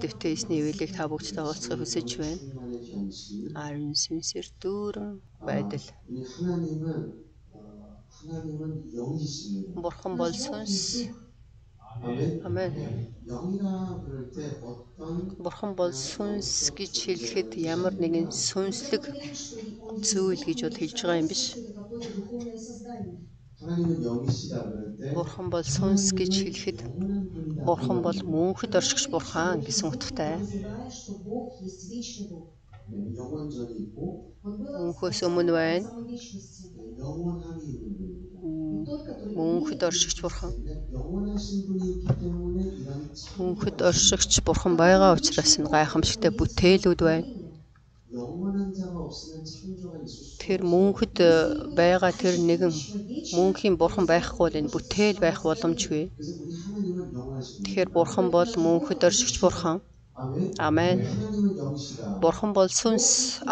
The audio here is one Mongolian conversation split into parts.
Дэвтэйсний үйлийг та бүгдтэй уулзахыг хүсэж байна. Аарон Смисэр дүүрэн байдал. Бурхан бол сүнс. Амен. Бурхан бол сүнс гэж хэлэхэд ямар нэгэн сүнслэг зүйл гэж бол хэлж байгаа юм биш. Бурхан бол сүнс гэж хэлэхэд Бурхан бол мөнхөд оршигч бурхан гэсэн утгатай. Мөнхөөс өмнө байна. Мөнхөд оршигч бурхан. Мөнхөд оршигч бурхан байгаа учраас энэ гайхамшигтай бүтээлүүд байна. Тэр мөнхөд э, байгаа тэр нэгэн мөнхийн бурхан байхгүй бол энэ бүтээл байх боломжгүй. Тэгэхээр бурхан бол мөнхөд оршигч бурхан. Амен. Бурхан бол сүнс.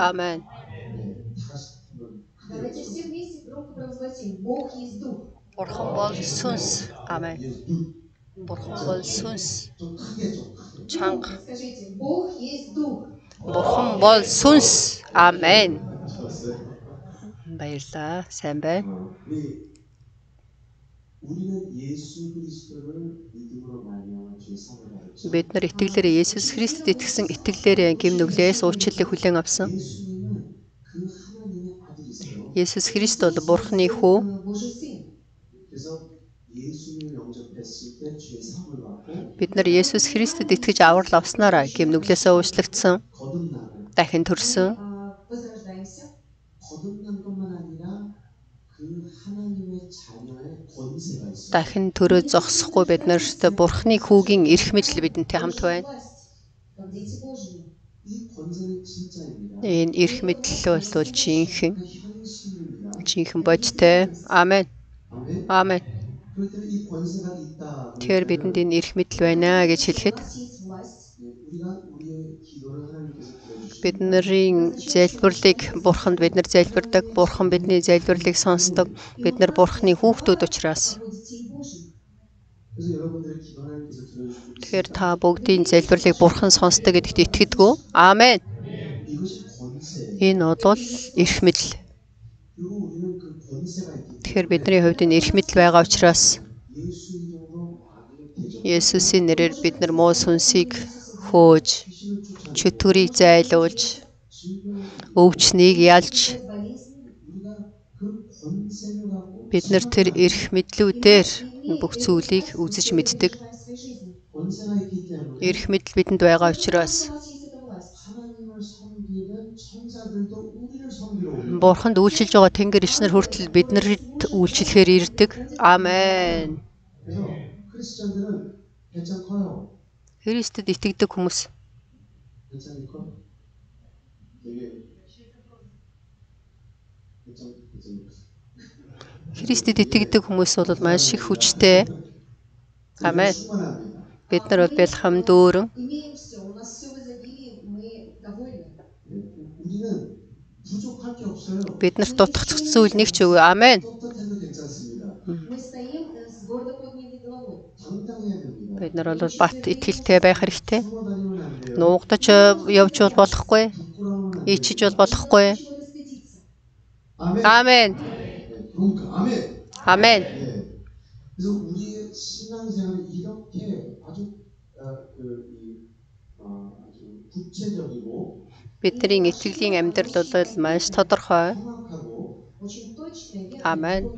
Амен. Бурхан бол сүнс. Амен. Бурхан бол сүнс. Чанга. Бог есть дух. Бурхан бол сүнс. Амен. Баярлаа. Сайн байна. Бид нар итгэлээр Есүс Христэд итгэсэн итгэлээр гим нүглээс уучлалыг хүлээн авсан. Есүс Христ бол Бурханы хүү. Бид нар Есүс Христэд итгэж аврал авснараа гим нүглээсээ уучлагдсан дахин төрсөн. Дахин төрөө зогсохгүй бид нарт Бурхны хүүгийн эрх мэдэл бидэнтэй хамт байна. Энэ эрх мэдэл бол жинхэнэ. Жинхэнэ бодтой. Амен. Амен. Тэр бидэнд энэ эрх мэдэл байна гэж хэлэхэд бидний залбирлыг бурханд бид нар залбирдаг, бурхан бидний залбирлыг сонсдог. Бид нар бурханы хүүхдүүд учраас Тэгэхээр та бүгдийн залбирлыг бурхан сонсдог гэдэгт итгэдэг үү? Аамен. Энэ бол эрх мэдл. Тэгэхээр бидний хувьд энэ эрх мэдл байгаа учраас Есүсийн нэрээр бид нар муу сүнсийг хөөж, чөтгөрийг зайлуулж, өвчнийг ялж бид нар тэр эрх мэдлүүдээр бүх зүйлийг үзэж мэддэг. Эрх мэдл бидэнд байгаа учраас Бурханд үйлчилж байгаа Тэнгэр ичнэр хүртэл биднэрт үйлчлэхээр ирдэг. Амен. Христиан Христэд итгэдэг хүмүүс Христэд итгэдэг хүмүүс бол маш их хүчтэй. Амен. Бид нар бол бэлхам дүүрэн. Бид нарт дутгах зүйл нэг ч үгүй. Амен. Бид нар бол бат итгэлтэй байх хэрэгтэй. 숨어 다니면 안 돼요. Нуугдаж э, явж бол болохгүй. 부끄러우면 안 돼요. Ичиж бол болохгүй. Чего-то стыдиться. 아멘. Амен. 네, 그러니까 아멘. Амен. 예. 그래서 우리의 신앙생활은 이렇게 아주 어, 그, 이, 어, 아주 구체적이고 Бидний итгэлийн амьдрал бол маш тодорхой. 정확하고 Очень точно. верно. Амен.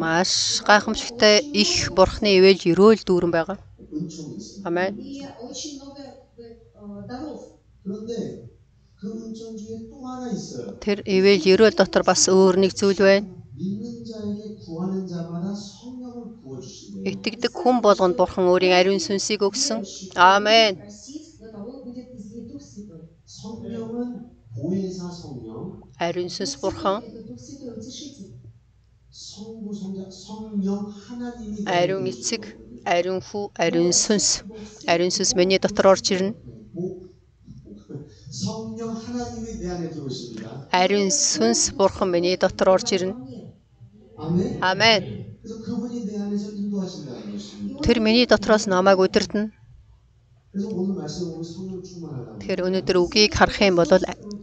Маш гайхамшигтай их бурхны ивэж өрөөл дүүрэн байгаа. Амен. Тэр ивэл ерөөл дотор бас өөр нэг зүйл байна. Итгэдэг хүн болгонд бурхан өөрийн ариун сүнсийг өгсөн. Аамен. Ариун сүнс бурхан Ариун эцэг, ариун хүү, ариун сүнс. Ариун сүнс миний дотор орж ирнэ. Ариун сүнс бурхан миний дотор орж ирнэ. Амен. Тэр миний дотроос намайг удирдна. Тэгэхээр өнөөдөр үгийг харах юм бол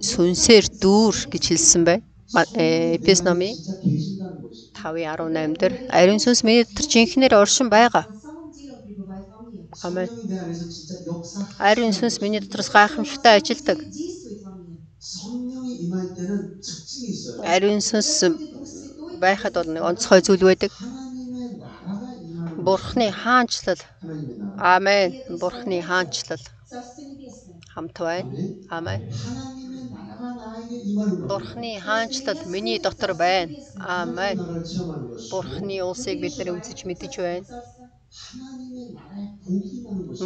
сүнсээр дүүр гэж хэлсэн бай. Эпес номын 5.18 дээр ариун сүнс миний дотор жинхнэр оршин байгаа. Амен. Ариун сүнс миний дотроос гайхамшигтай ажилдаг. Ариун сүнс байхад бол нэг онцгой зүйл байдаг. Бурхны хаанчлал. Амен. Бурхны хаанчлал хамт байна. Амен. Бурхны хаанчлал миний дотор байна. Аамен. Бурхны улсыг бид нэр үзэж мэдэж байна.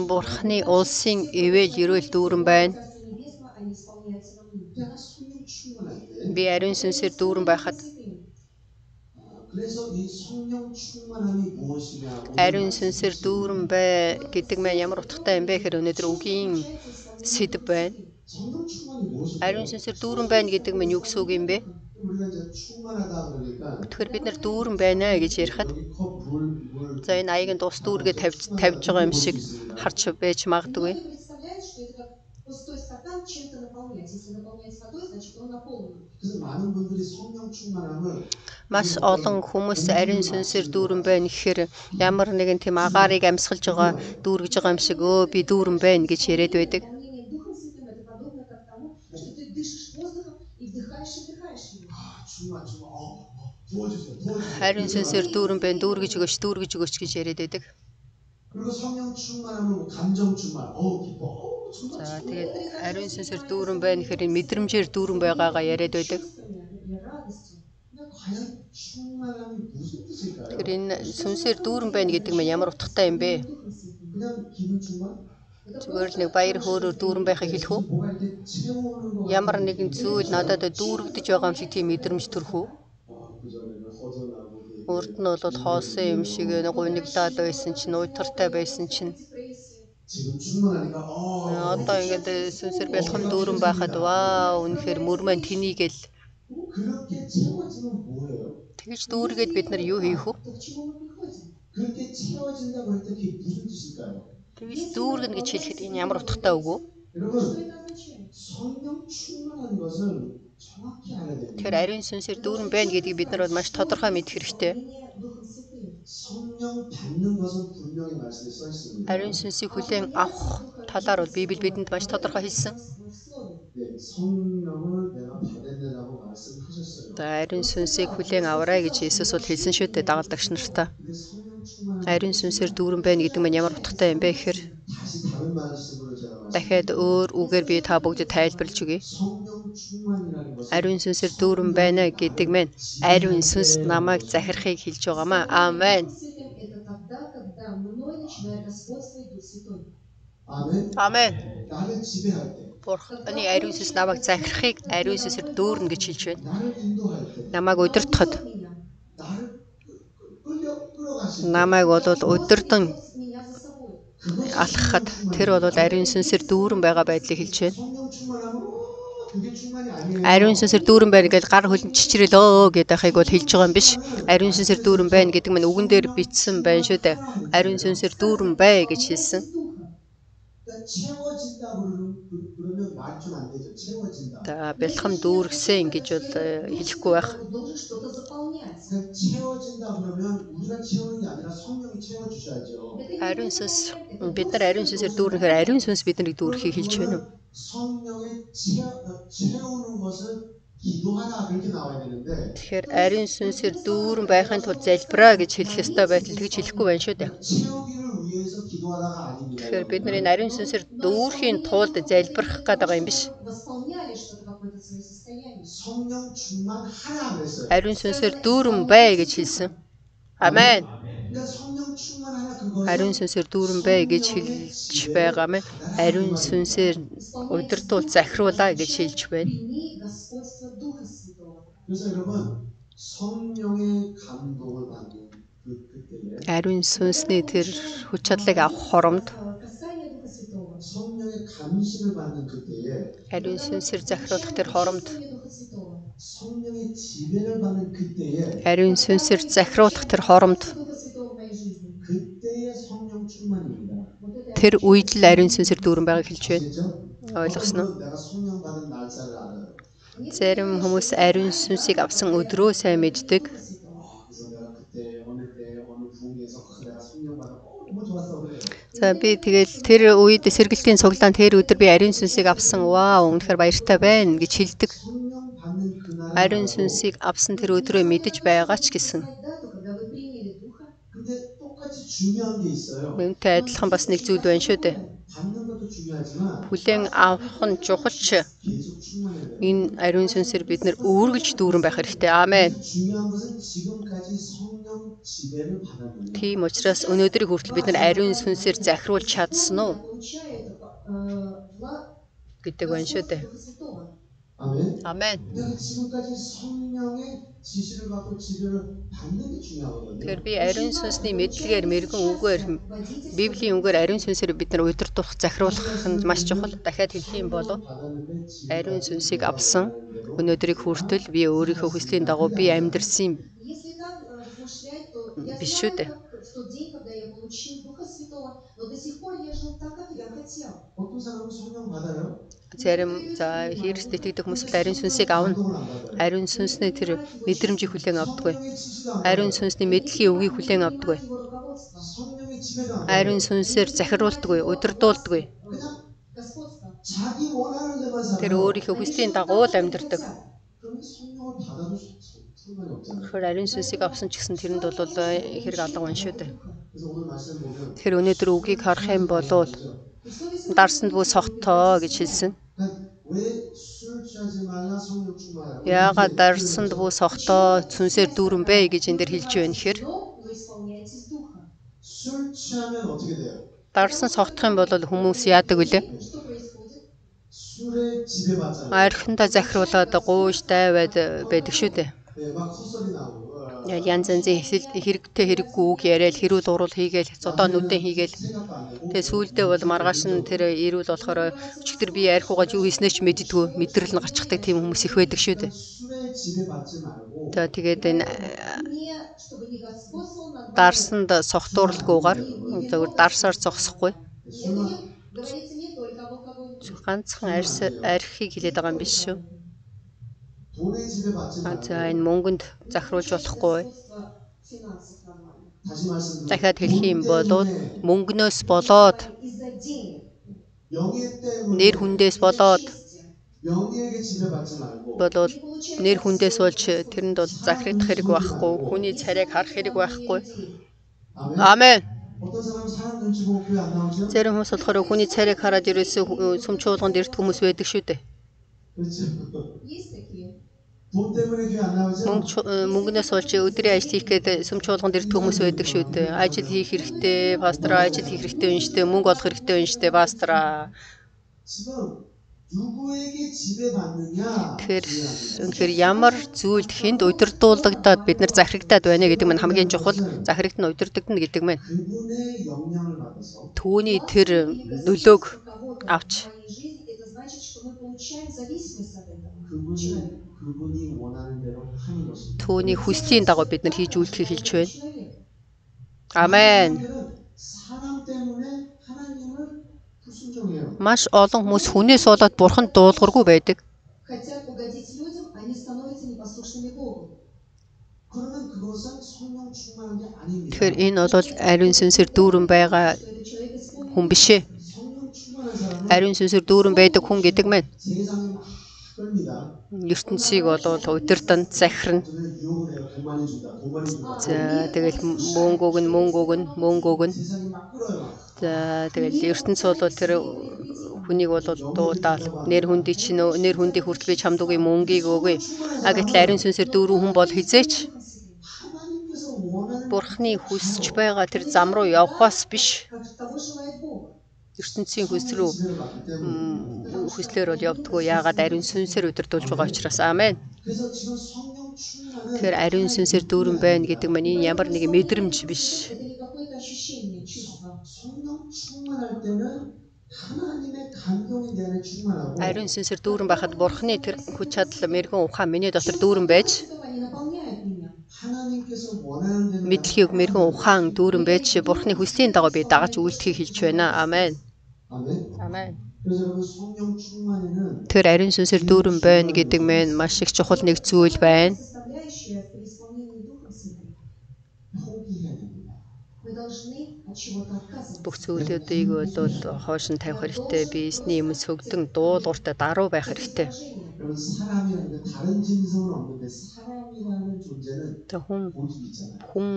Бурхны улсын ивэл ерөөл дүүрэн байна. Би ариун сүнсээр дүүрэн байхад Ариун сүнсээр дүүрэн бай гэдэг мэн ямар утгатай юм бэ гэхээр өнөөдөр үгийн сэдв байна. Ариун сүнсээр дүүрэн байна гэдэг минь юу гэсэн үг юм бэ? Тэгэхээр бид нар дүүрэн байна гэж ярихад за энэ аягийн дус дүүргээ тавьж тавьж байгаа юм шиг харч байж магадгүй. Пустой стакан чем-то наполнять. Если наполнять водой, значит он наполнен. Маш олон хүмүүс ариун сүнсээр дүүрэн байна гэхээр ямар нэгэн тийм агаарыг амсгалж байгаа дүүргэж байгаа юм шиг өө би дүүрэн байна гэж яриад байдаг. Харин сүнсээр дүүрэн байна, дүүр гэж өгөөч, дүүр гэж өгөөч гэж яриад байдаг. За тэгээд ариун сүнсээр дүүрэн байна гэхээр энэ мэдрэмжээр дүүрэн байгаагаа яриад байдаг. Тэр энэ сүнсээр дүүрэн байна гэдэг нь ямар утгатай юм бэ? Зүгээр л нэг баяр хөөрөөр дүүрэн байхыг хэлэх үү? Ямар нэгэн зүйл надад дүүрэгдэж байгаа юм шиг тийм мэдрэмж төрөх үү? Урд нь бол хоосон юм шиг нэг униглаад байсан чинь уйтартай байсан чинь Одоо ингээд сүнсэр бэлхэм дүүрэн байхад ваа үнэхээр мөрмөн тнийгэл Тэгж дүүргээд бид нар юу хийх вэ? Тэгж дүүргэн гэж хэлэхэд энэ ямар утгатай үг вэ? Тэгэхээр ариун сүнсээр дүүрэн байна гэдгийг бид нар бол маш тодорхой мэдэх хэрэгтэй. Ариун сүнсийг хүлээн авах талаар бол Библи бидэнд маш тодорхой хэлсэн. Ариун сүнсийг хүлээн аваарай гэж Иесус бол хэлсэн шүү дээ дагалдагч нартаа. Ариун сүнсээр дүүрэн байна гэдэг нь ямар утгатай юм бэ гэхээр дахиад өөр үгээр би та бүгдэд тайлбарлаж өгье. Ариун сүнсээр дүүрэн байна гэдэг мэн. Ариун сүнс намайг захирахыг хэлж байгаамаа. Аамен. Аамен. Бурханы ариун сүнс намайг захирахыг ариун сүнсээр дүүрнэ гэж хэлж байна. Намайг өдөртөхөд намайг бол өдөртөн алхахад тэр бол ариун сүнсээр дүүрэн байгаа байдлыг хэлж байна. Ариун сүнсээр дүүрэн байна гэж гар хөлн чичрэл өө гэдэг ахыг бол хэлж байгаа юм биш. Ариун сүнсээр дүүрэн байна гэдэг нь үгэн дээр бичсэн байна шүү дээ. Ариун сүнсээр дүүрэн бай гэж хэлсэн. За бэлхэм дүүргсэн ингэж бол э, хэлэхгүй байх. Ариун сүнс бид нар ариун сүнсээр дүүрнэхээр ариун сүнс биднийг дүүрхийг хэлж байна уу? Тэгэхээр ариун сүнсээр дүүрэн байхын тулд залбираа гэж хэлэх ёстой байтал тэгж хэлэхгүй байна шүү дээ. Тэгэхээр бид нар энэ ариун сүнсээр дүүрхийн тулд залбирах гэдэг байгаа юм биш. восполняли что-то какое-то свое состояние. 성령 충만하라 그랬어요. Ариун сүнсээр дүүрэн бай гэж хэлсэн. Амен. 그러니까 성령 충만하라 그거는 Ариун сүнсээр дүүрэн бай гэж хэлж байгаа мэн. Ариун сүнсээр удирдуул захируулаа гэж хэлж байна. Прими господство Духа Святого. 그래서 여러분 성령의 감동을 받는 그 그때에 ариун сүнсний тэр хүч чадлыг авах хоромд ариун сүнсээр захируулах тэр хоромд ариун сүнсээр захируулах тэр хоромд тэр үед л ариун сүнсээр дүүрэн байгааг хэлж байна. Ойлгосон уу? Зарим хүмүүс ариун сүнсийг авсан өдрөө сайн мэддэг. За би тэгэл тэр үед сэргэлтийн цуглаанд тэр өдөр би ариун сүнсийг авсан. Вау, үнэхээр баяртай байна гэж хэлдэг. Ариун сүнсийг авсан тэр өдрөө мэдэж байгаа ч гэсэн Юунтэй адилхан бас нэг зүйл байна шүү дээ. Хүлэн авах нь чухал ч энэ ариун сүнсээр бид нэр өөргөж дүүрэн байх хэрэгтэй. Аамен. Тийм учраас өнөөдрийг хүртэл бид нэр ариун сүнсээр захируулж чадсан уу? гэдэг байна шүү дээ. Аамен. Аамен. Тэгэхээр би ариун сүнсний мэдлэгээр мэрэгэн үгээр библийн үгээр ариун сүнсээр бид нар удирдах захируулах нь маш чухал. Дахиад хэлэх юм бол ариун сүнсийг авсан өнөөдрийг хүртэл би өөрийнхөө хүслийн дагуу би амьдрсан биш үү дээ. Вот до сих пор я жил так, как я хотел. Вот мы за Русуном гадаем зарим за Христ итгэдэг хүмүүс бол ариун сүнсийг авна. Ариун сүнсний тэр мэдрэмжийг хүлээн авдаггүй. Ариун сүнсний мэдлэгийн үгийг хүлээн авдаггүй. Ариун сүнсээр захируулдаггүй, удирдуулдаггүй. Тэр өөрийнхөө хүслийн дагуу л амьдардаг. Тэгэхээр ариун сүнсийг авсан ч гэсэн тэрэнд бол э, хэрэг алга унш шүү дээ. Тэгэхээр өнөөдөр үгийг харах юм бол дарсанд бүү согтоо гэж хэлсэн. Яагаад дарсанд бүс охдоо сүнсээр дүүрэн бэ гэж энэ дэр хэлж байна хэр? Дарсан согдох юм бол хүмүүс яадаг үлээ? Архинда захируулаад гууж дайваад байдаг шүү дээ янз янзын хэсэл хэрэгтэй хэрэггүй үг яриад хэрүүл урал хийгээл зодоо нүдэн хийгээл тэгээ сүүлдээ бол маргааш нь тэр ирүүл болохоор өчигдөр би архиугаж юу хийснээ ч мэддгүү мэдрэл нь гарчдаг тийм хүмүүс их байдаг шүү дээ. За тэгээд энэ э, дарсанд сохтуурлгүйгээр зөвөр дарсаар зогсохгүй ганцхан архийг хилээд байгаа юм биш шүү. За энэ мөнгөнд захируулж болохгүй. Дахиад хэлэх юм бол мөнгнөөс болоод нэр хүндээс болоод болвол нэр хүндээс болж тэрэнд бол захирагдах хэрэг байхгүй. Хүний царайг харах хэрэг байхгүй. Амен. Зэрэн хүмүүс болохоор хүний царайг хараад ерөөсөө э, сүмч чуулганд ирдэг хүмүүс байдаг шүү дээ. Мөнгнөөс олж өдрийн ажил хийх гээд сүм чуулганд ирдэг хүмүүс байдаг шүү дээ. Ажил хийх хэрэгтэй, пастраа ажил хийх хэрэгтэй юм штэ, мөнгө олох хэрэгтэй юм штэ, пастраа. Тэгэхээр үнэхээр ямар зүйлд хүнд удирдуулагдаад бид нар захирагдаад байна гэдэг нь хамгийн чухал. Захирагт нь удирдагдана гэдэг мэн. Төвний тэр нөлөөг авч получаем зависимость от этого человека. Төвний хүслийн дагуу бид нар хийж үйлчлэл хэлж байна. Амен. Маш олон хүмүүс хүнээс болоод бурханд дуулгаргүй байдаг. Тэгэхээр энэ бол ариун сүнсээр дүүрэн байгаа хүн биш ээ ариун сүнсээр дүүрэн байдаг хүн гэдэг мэн. ертөнцийг болвол өдөр донд захирна. За тэгэл мөнгөг нь мөнгөг нь мөнгөг нь. За тэгэл ертөнц бол тэр хүнийг бол дуудаал нэр хүндий чинь нэр хүндий хүртэл би чамд үгүй мөнгийг өгөө. А гэтэл ариун сүнсээр дүүрэн хүн бол хизээч Бурхны хүсч байгаа тэр зам руу явхаас биш ертөнцийн хүсрүү хүслээр бол явдггүй яагаад ариун сүнсээр өдөрдүүлж байгаа учраас аамен. Тэгэхээр ариун сүнсээр дүүрэн байна гэдэг маань энэ ямар нэгэн мэдрэмж биш. Ариун сүнсээр дүүрэн байхад бурхны тэр хүч чадал мэрэгэн ухаан миний дотор дүүрэн байж Мэдлэхийг мэрэгэн ухаан дүүрэн байж Бурхны хүслийн дагуу би дагаж үйлдэхийг хэлж байна. Амен. Амен. Тэр ариун сүнсээр дүүрэн байна гэдэг мэн маш их чухал нэг зүйл байна. Бүх зүйлүүдийг бол хоош нь тавих хэрэгтэй. Бизнесний юмс хөгдөн дуулууртаа даруй байх хэрэгтэй. 여러분 사람이라는 게 다른 진성은 없는데 사람이라는 존재는 Тэг хүн 고집이 있잖아요. хүн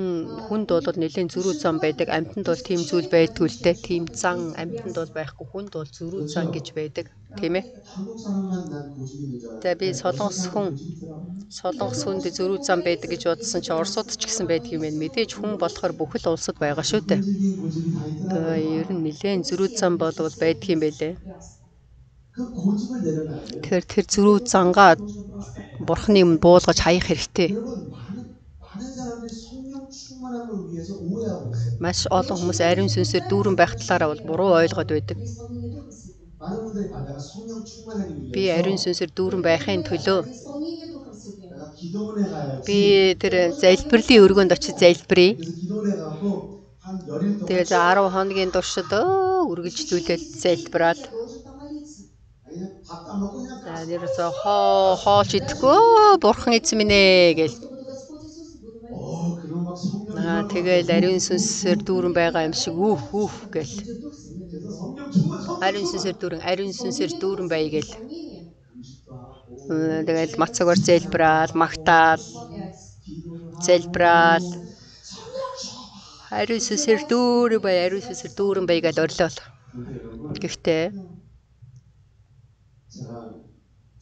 хүнд бол нэлээд зөрүү зам байдаг. Амьтанд бол тийм зүйл байдгүй л дээ. Тийм зан амьтанд бол байхгүй. Хүнд бол зөрүү зан гэж байдаг. Тийм ээ. 한국 사람만 난 고집이 있는 줄 알았는데 За би солонгос хүн 고집이 있더라고요. солонгос хүнд зөрүү зам байдаг гэж бодсон чи Оросууд ч гэсэн байдаг юм байна. Мэдээж хүн болохоор бүхэл улсад байгаа шүү дээ. 끈질긴 고집이 다 있더라고요. Тэгээ ер нь нэлээд зөрүү зам болвол байдаг юм байлээ. Тэгэхээр тэр зөрүү зангаа бурхны өмнө буулгаж хаях хэрэгтэй. Маш олон хүмүүс ариун сүнсээр дүүрэн байх талаараа бол буруу ойлгоод байдаг. Би ариун сүнсээр дүүрэн байхын төлөө би тэр залбирлын өргөнд очиж залбирая. Тэгээд 10 хоногийн туршид үргэлжлүүлээд залбираад За нэрсээ хоо хоолч идэхгүй бурхан эзэн минь ээ гэл. Аа тэгэл ариун сүнсээр дүүрэн байгаа юм шиг үх үх гэл. Ариун сүнсээр дүүрэн ариун сүнсээр дүүрэн бай гэл. Тэгэл мацагаар зэлбраал, магтаал, зэлбраал. Ариун сүнсээр дүүрэн бай, ариун сүнсээр дүүрэн бай гэж орлоо. Гэхдээ 제가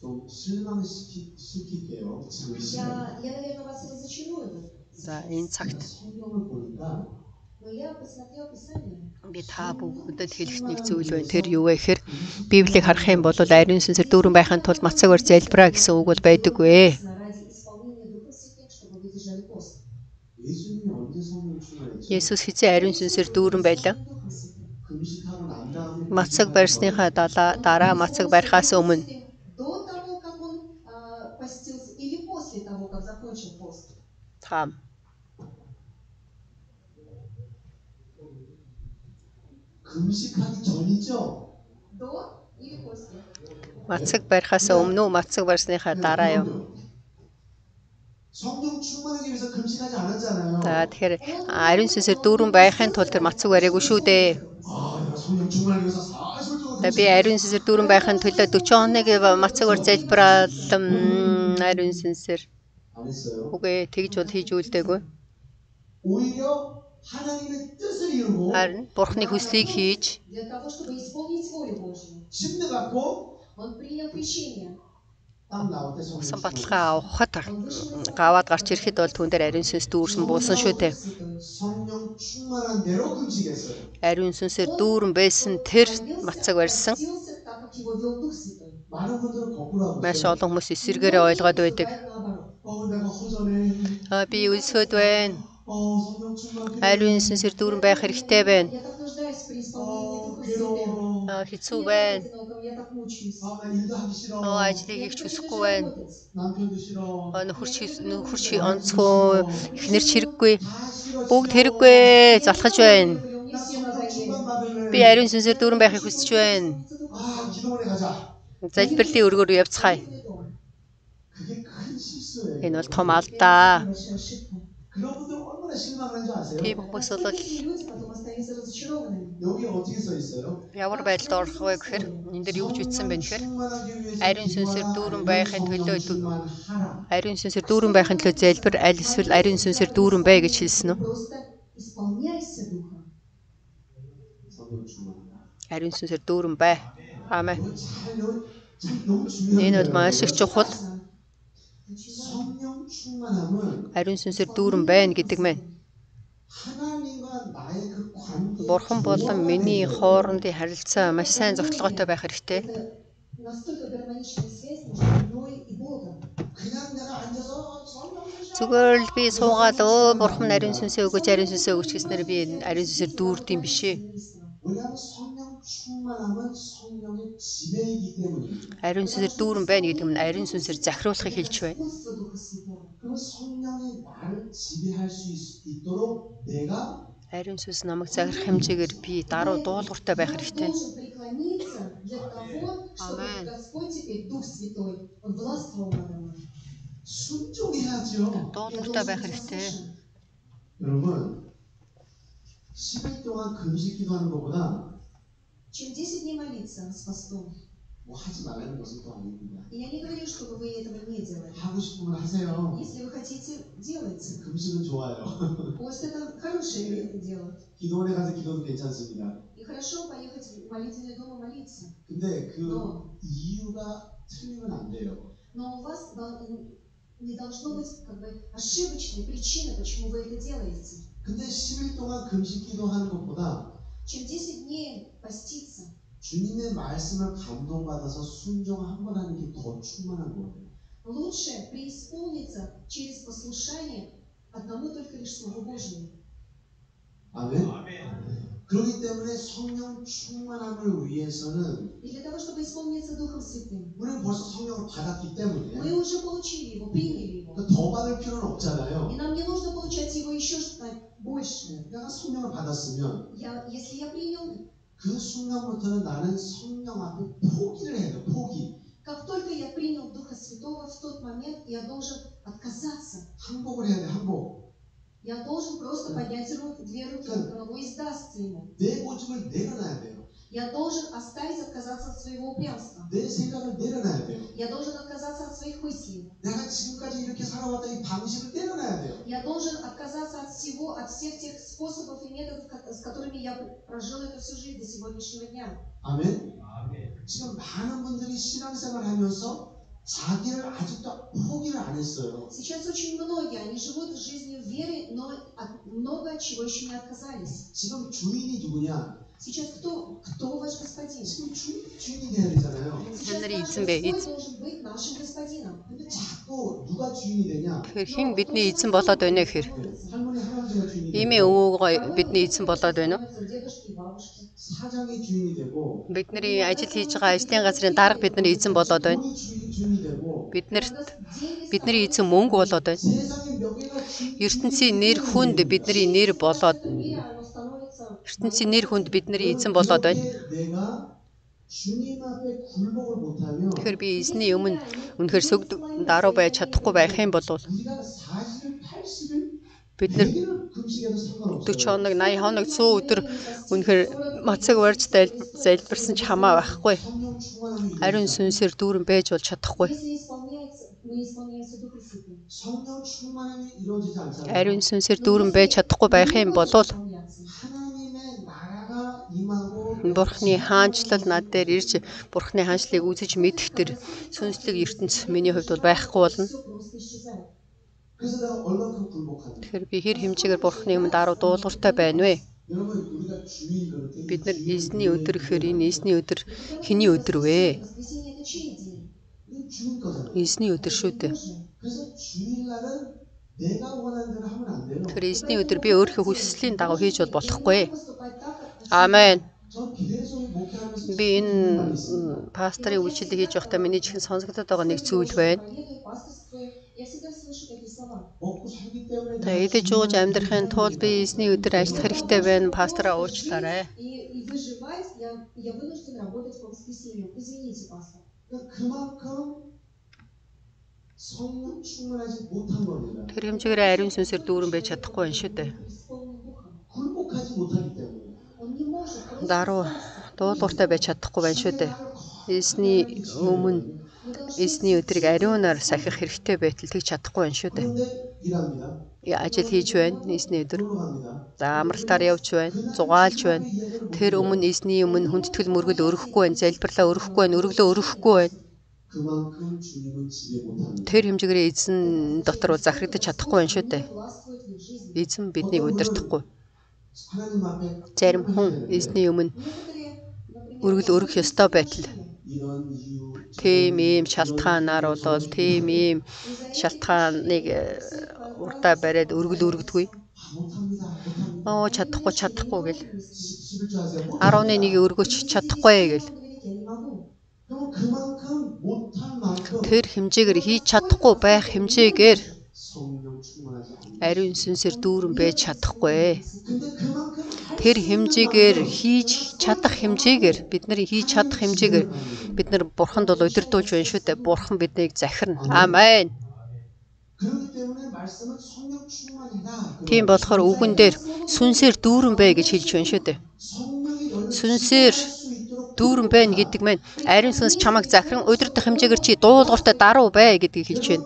좀 실망시킬게요 지금 이 시간 Я, я, наверное, вас разочарую. за энэ цагт 성경을 보니까 Но я посмотрел Писание. би та бүгдэд хэлэх нэг зүйл байна. Тэр юу вэ гэхээр Библийг харах юм бол ариун сүнсээр дүүрэн байхын тулд мацагаар залбираа гэсэн үг бол байдаггүй. Написано, ради исполнения Духа Святых, чтобы вы держали пост. 예수님이 언제 성령 충만했죠? Есүс хизээ ариун сүнсээр дүүрэн байлаа. Мацаг барьсныхаа далаа- дараа мацаг барихаас өмнө До того, как он а, постился, или после того, как закончил пост. таам 금식하기 전이죠? До или после? мацаг барихаас өмнө үү мацаг барьсныхаа дараа юу? 성령 충만하기 위해서 금식하지 않았잖아요. За тэгэхээр ариун сүнсээр дүүрэн байхын тулд тэр мацаг бариагүй шүү дээ. Би ариун сүнсээр дүүрэн байхын төлөө 40 хоног мацгаар залбираалам ариун сүнсээр. Үгүй тэгж бол хийж үлдээгүй. Харин бурхны хүслийг хийж усан баталгаа авахад гаваад гарч ирэхэд бол түн дээр ариун сүнс дүүрсэн буусан шүү дээ. Ариун сүнсээр дүүрэн байсан тэр мацаг барьсан. Маш олон хүмүүс эсэргээрээ ойлгоод байдаг. А би үлсөд байна. Ариун сүнсээр дүүрэн байх хэрэгтэй байна. Э, хэцүү байна. Оо ажлыг хийх хүсэхгүй байна. Аа нөхөрч нөхөрч онцгүй эхнэр чирэггүй. Бүгд хэрэггүй залхаж байна. Би ариун сүнсээр дүүрэн байхыг хүсэж байна. Залбирлын өргөөр явцгаая. Энэ бол том алдаа. Тийм хүмүүс бол ямар байдалд орох вэ гэхээр энэ дэр юу ч үтсэн байна гэхээр ариун сүнсээр дүүрэн байхын төлөө ариун сүнсээр дүүрэн байхын төлөө зэлбэр аль эсвэл ариун сүнсээр дүүрэн бай гэж хэлсэн үү? Ариун сүнсээр дүүрэн бай. Аамен. Энэ бол маш их чухал. Ариун сүнсээр дүүрэн байна гэдэг мэн. Бурхан болон миний хоорондын харилцаа маш сайн зохицгоотой байх хэрэгтэй. Зүгээр л би суугаад өө бурхан ариун сүнсээ өгөөч ариун сүнсээ өгөөч гэснээр би ариун сүнсээр дүүрдэм бишээ. ээ. Написано. 왜냐하면 성령 충만함은 성령의 지배이기 때문입니다. Ариун сүнсээр дүүрэн байна гэдэг нь ариун сүнсээр захируулахыг хэлж байна. Господство Духа Святого. 그럼 성령이 나를 지배할 수 있, 있도록 내가 Ариун сүнс намайг захирах хэмжээгээр би даруй дуулууртай байх Я хэрэгтэй. должен преклониться для того, чтобы Амен. Господь теперь, Дух Святой, Он властвовал надо мной. 순종해야죠. Я Дуулууртай должен байх быть хэрэгтэй. послушен. 여러분 10일 동안 금식 기도하는 것보다 Чем 10 дней молиться с постом. 뭐 하지 말라는 것은 또 아닙니다. И я не говорю, чтобы вы этого не делали. 하고 싶으면 하세요. Если вы хотите, делайте. 금식은 좋아요. Пост это хорошее дело. 기도원에 가서 기도도 괜찮습니다. И хорошо поехать в молитвенный дом и молиться. 근데 그 Но, 이유가 틀리면 안 돼요. но у вас дол- не должно быть как бы ошибочной причины, почему вы это делаете. 근데 10일 동안 금식 기도하는 것보다 Чем 10 дней поститься, 주님의 말씀을 감동받아서 순종 한 번 하는 게 더 충만한 거예요. лучше преисполниться через послушание одному только лишь Слову Божьему. 아멘. 그렇기 때문에 성령 충만함을 위해서는 И для того, чтобы исполниться Духом Святым, 우리는 벌써 성령을 받았기 때문에 мы уже получили его, приняли его. 더 받을 필요는 И 없잖아요. нам не нужно получать его еще что-то больше. 내가 성령을 받았으면 Я, если я принял, 그 순간부터는 나는 성령 앞에 포기를 해야 돼. 포기. как только я принял Духа Святого, в тот момент я должен отказаться. 항복을 해야 돼. 항복. Я должен просто поднять руку, две руки над головой и сдастся ему. 내 고집을 내려놔야 돼요. Я должен оставить, отказаться от своего упрямства. 내 생각을 내려놔야 돼요. Я должен отказаться от своих мыслей. 내가 지금까지 이렇게 살아왔던 이 방식을 내려놔야 돼요. Я должен отказаться от всего, от всех тех способов и методов, ко- с которыми я прожил эту всю жизнь до сегодняшнего дня. 아멘. 지금 많은 분들이 신앙생활 하면서 자기를 아직도 포기를 안 했어요. Сейчас очень многие, они живут жизнью веры, но от, много от чего еще не отказались. 지금 주인이 누구냐? Сейчас кто, кто ваш господин? Чуйнер эзэн бэ. Тэгэхээр хэн бидний эзэн болоод байна гэхээр Имийн өвөөгөө бидний эзэн болоод байна уу? Бидний ажил хийж байгаа ажлын газрын дарга бидний эзэн болоод байна. Биднэрт бидний эзэн мөнгө болоод байна. ертөнцийн нэр хүнд бидний нэр болоод ертөнцийн нэр хүнд бид нар эзэн болоод байна. Тэгэхээр би эзний өмнө үнэхээр сүгд даруу байж чадахгүй байх юм бол бид нар 40 хоног 80 хоног 100 өдөр үнэхээр мацаг барьж залбирсан ч хамаа байхгүй. Харин сүнсээр дүүрэн байж бол чадахгүй. Ариун сүнсээр дүүрэн байж чадахгүй байх юм болвол Бурхны хаанчлал над дээр ирж Бурхны хаанчлалыг үзэж мэдэх тэр сүнслэг ертөнц миний хувьд бол байхгүй болно. Тэгэхээр би хэр хэмжээгээр Бурхны өмнө даруй дуулууртай байна вэ? Бид нар эзний өдөр гэхээр энэ эзний өдөр хэний өдөр вэ? Эзний өдөр шүү дээ. Тэр эзний өдөр би өөрийнхөө хүслийн дагуу хийж бол болохгүй. Амен. Би энэ пасторын үйлчлэлийг хийж явахдаа миний чихэн сонсогдоод байгаа нэг зүйл байна. Тэгээд эдэж ууж амьдрахын тулд би эзний өдөр ажиллах хэрэгтэй байна. Пастораа уучлаарай. Тэр хэмжээгээр ариун сүнсээр дүүрэн байж чадахгүй юм шүү дээ даруй дуулууртай байж чадахгүй байна шүү дээ. Эсний өмнө эсний өдрийг ариунаар сахих хэрэгтэй байтал тэгж чадахгүй байна шүү дээ. Я ажил хийж байна эсний өдөр. За амралтаар явж байна, зугаалж байна. Тэр өмнө эсний өмнө хүндэтгэл мөргөл өрөхгүй байна, залбирлаа өрөхгүй байна, өргөлөө өрөхгүй байна. Тэр хэмжээгээр эзэн дотор бол захирагдаж чадахгүй байна шүү дээ. Эзэн биднийг удирдахгүй. Зарим хүн эзний өмнө өргөл өрөх ёстой байтал тийм ийм шалтгаанаар болвол тийм ийм шалтгааныг э, урдаа бариад өргөл өргөдгүй. Оо чадахгүй чадахгүй гэл. 11-ийг өргөж чадахгүй гэл. Тэр хэмжээгээр хийж чадахгүй байх хэмжээгээр ариун сүнсээр дүүрэн байж чадахгүй. Тэр хэмжээгээр хийж чадах хэмжээгээр бид нар хийж чадах хэмжээгээр бид нар бурханд бол удирдуулж байна шүү дээ. Бурхан биднийг захирна. Амен. Тийм болохоор үгэн дээр сүнсээр дүүрэн бай гэж хэлж байна шүү дээ. Сүнсээр дүүрэн байна гэдэг мэн ариун сүнс чамайг захиран удирдах хэмжээгээр чи дуулууртаа даруй бай гэдгийг хэлж байна.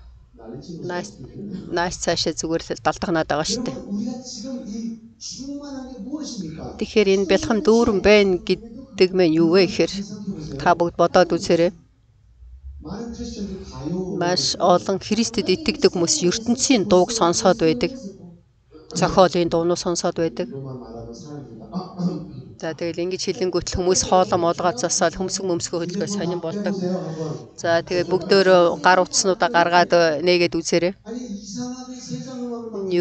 Nice nice цаашаа зүгээр л далдагнаад байгаа шүү дээ. Тэгэхээр энэ бэлхэн дүүрэн байна гэдэг мэн юу вэ гэхээр та бүгд бодоод үзээрэй. Маш олон Христэд итгэдэг хүмүүс ертөнцийн дууг сонсоод байдаг. Зохиолын дуунуу сонсоод байдаг. За тэгэл ингэж хилэнгүүт л хүмүүс хоолоо молгоо засаал хөмсг мөмсгөө хөлгөө сонин болдог. За тэгээ бүгдөөрөө гар утснуудаа гаргаад э, нээгээд үзээрэй.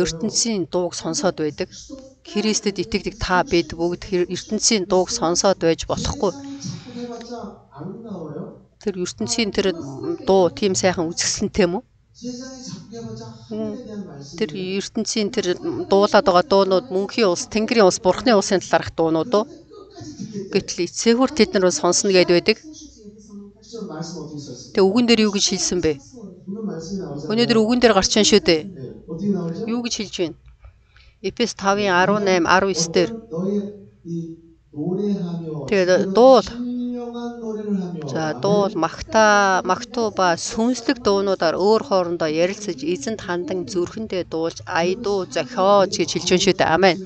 ертөнцийн дууг сонсоод байдаг. Христэд итгэдэг та бид бүгд ертөнцийн дууг сонсоод байж болохгүй. Тэр ертөнцийн тэр дуу тийм сайхан үзэсгэлэнтэй юм уу? Тэр ертөнцийн тэр дуулаад байгаа дуунууд мөнхийн улс, Тэнгэрийн улс, Бурхны улсын талаарх дуунууд уу? Гэтэл эцээгүүр тэд нар бас сонсно гэд байдаг. Тэг үгэн дээр юу гэж хэлсэн бэ? Өнөөдөр үгэн дээр гарч ийн шүү дээ. Юу гэж хэлж байна? Эфес 5-ын 18, 19 дээр. Тэгээд дуул За дуул, магта, магтуу ба сүнслэг дуунуудаар өөр хоорондоо ярилцаж эзэнт хандан зүрхэндээ дуулж айдуу зохиож гэж хэлж байна шүү дээ. Амен.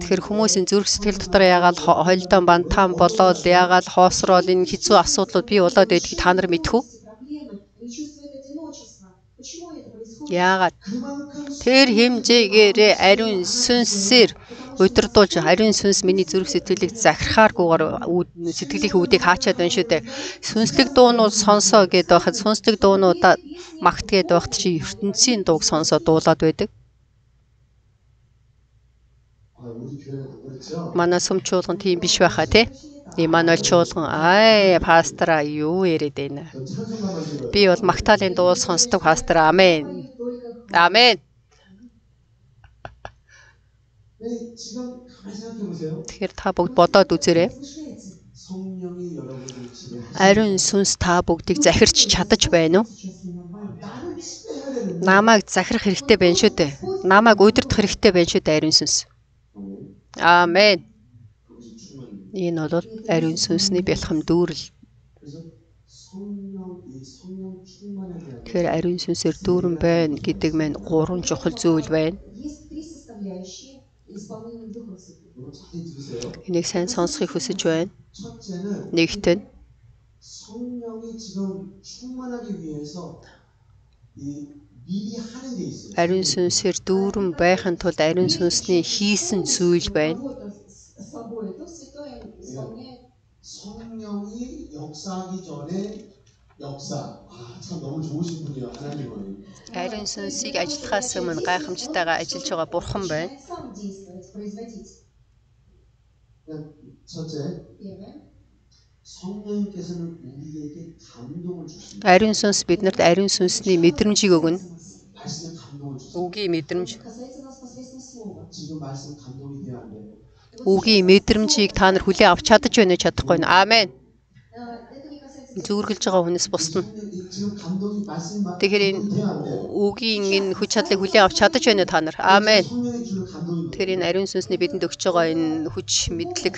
Тэгэхээр хүмүүсийн зүрх сэтгэл дотор яагаад хойлдон бантаан болоод яагаад хоосрол энэ хэцүү асуудлууд бий болоод байдгийг та нар мэдэх үү? Яагаад тэр хэмжээгээрээ ариун сүнсээр удирдуулж ариун сүнс миний зүрх сэтгэлийг захирахааргүйгээр сэтгэлийн үүдийг хаачаад байна шүү дээ. Сүнслэг дуунууд сонсоо гэдээ байхад сүнслэг дуунуудаа магт гэдээ байхад чи ертөнцийн дууг сонсоо дуулаад байдаг. Манай сүм чуулган тийм биш байхаа тий. Имануэль чуулган аа пастора юу яриад байна. Би бол Магдалины дуул сонсдог пастор. Амен. Амен. Тэгэхээр та бүгд бодоод үзээрэй. Ариун сүнс та бүгдийг захирч чадаж байна уу? Намааг захирах хэрэгтэй байна шүү дээ. Намааг удирдах хэрэгтэй байна шүү дээ ариун сүнс. Аамен. Энэ бол ариун сүнсний бэлхэм дүүрэл. Тэгэхээр ариун сүнсээр дүүрэн байна гэдэг мань гурван чухал зүйл байна. Энийг сайн сонсхийг хүсэж байна. Нэгт нь Ариун сүнсээр дүүрэн байхын тулд ариун сүнсний хийсэн зүйл байна. 성령이 역사하기 전에 Ариун сүнсийг ажиллахаас өмнө гайхамчтайгаа ажиллаж байгаа бурхан байна. Ариун сүнс биднэрт ариун сүнсний мэдрэмжийг өгнө. Үгийн мэдрэмж. Үгийн мэдрэмжийг та нар хүлээн авч чадаж байна уу чадахгүй нь. Амен зүүргэлж байгаа хүнээс бусна. Тэгэхээр энэ үгийн энэ хүч чадлыг хүлээн авч чадаж байна та нар. Аамен. Тэгэхээр энэ ариун сүнсний бидэнд өгч байгаа энэ хүч мэдлэг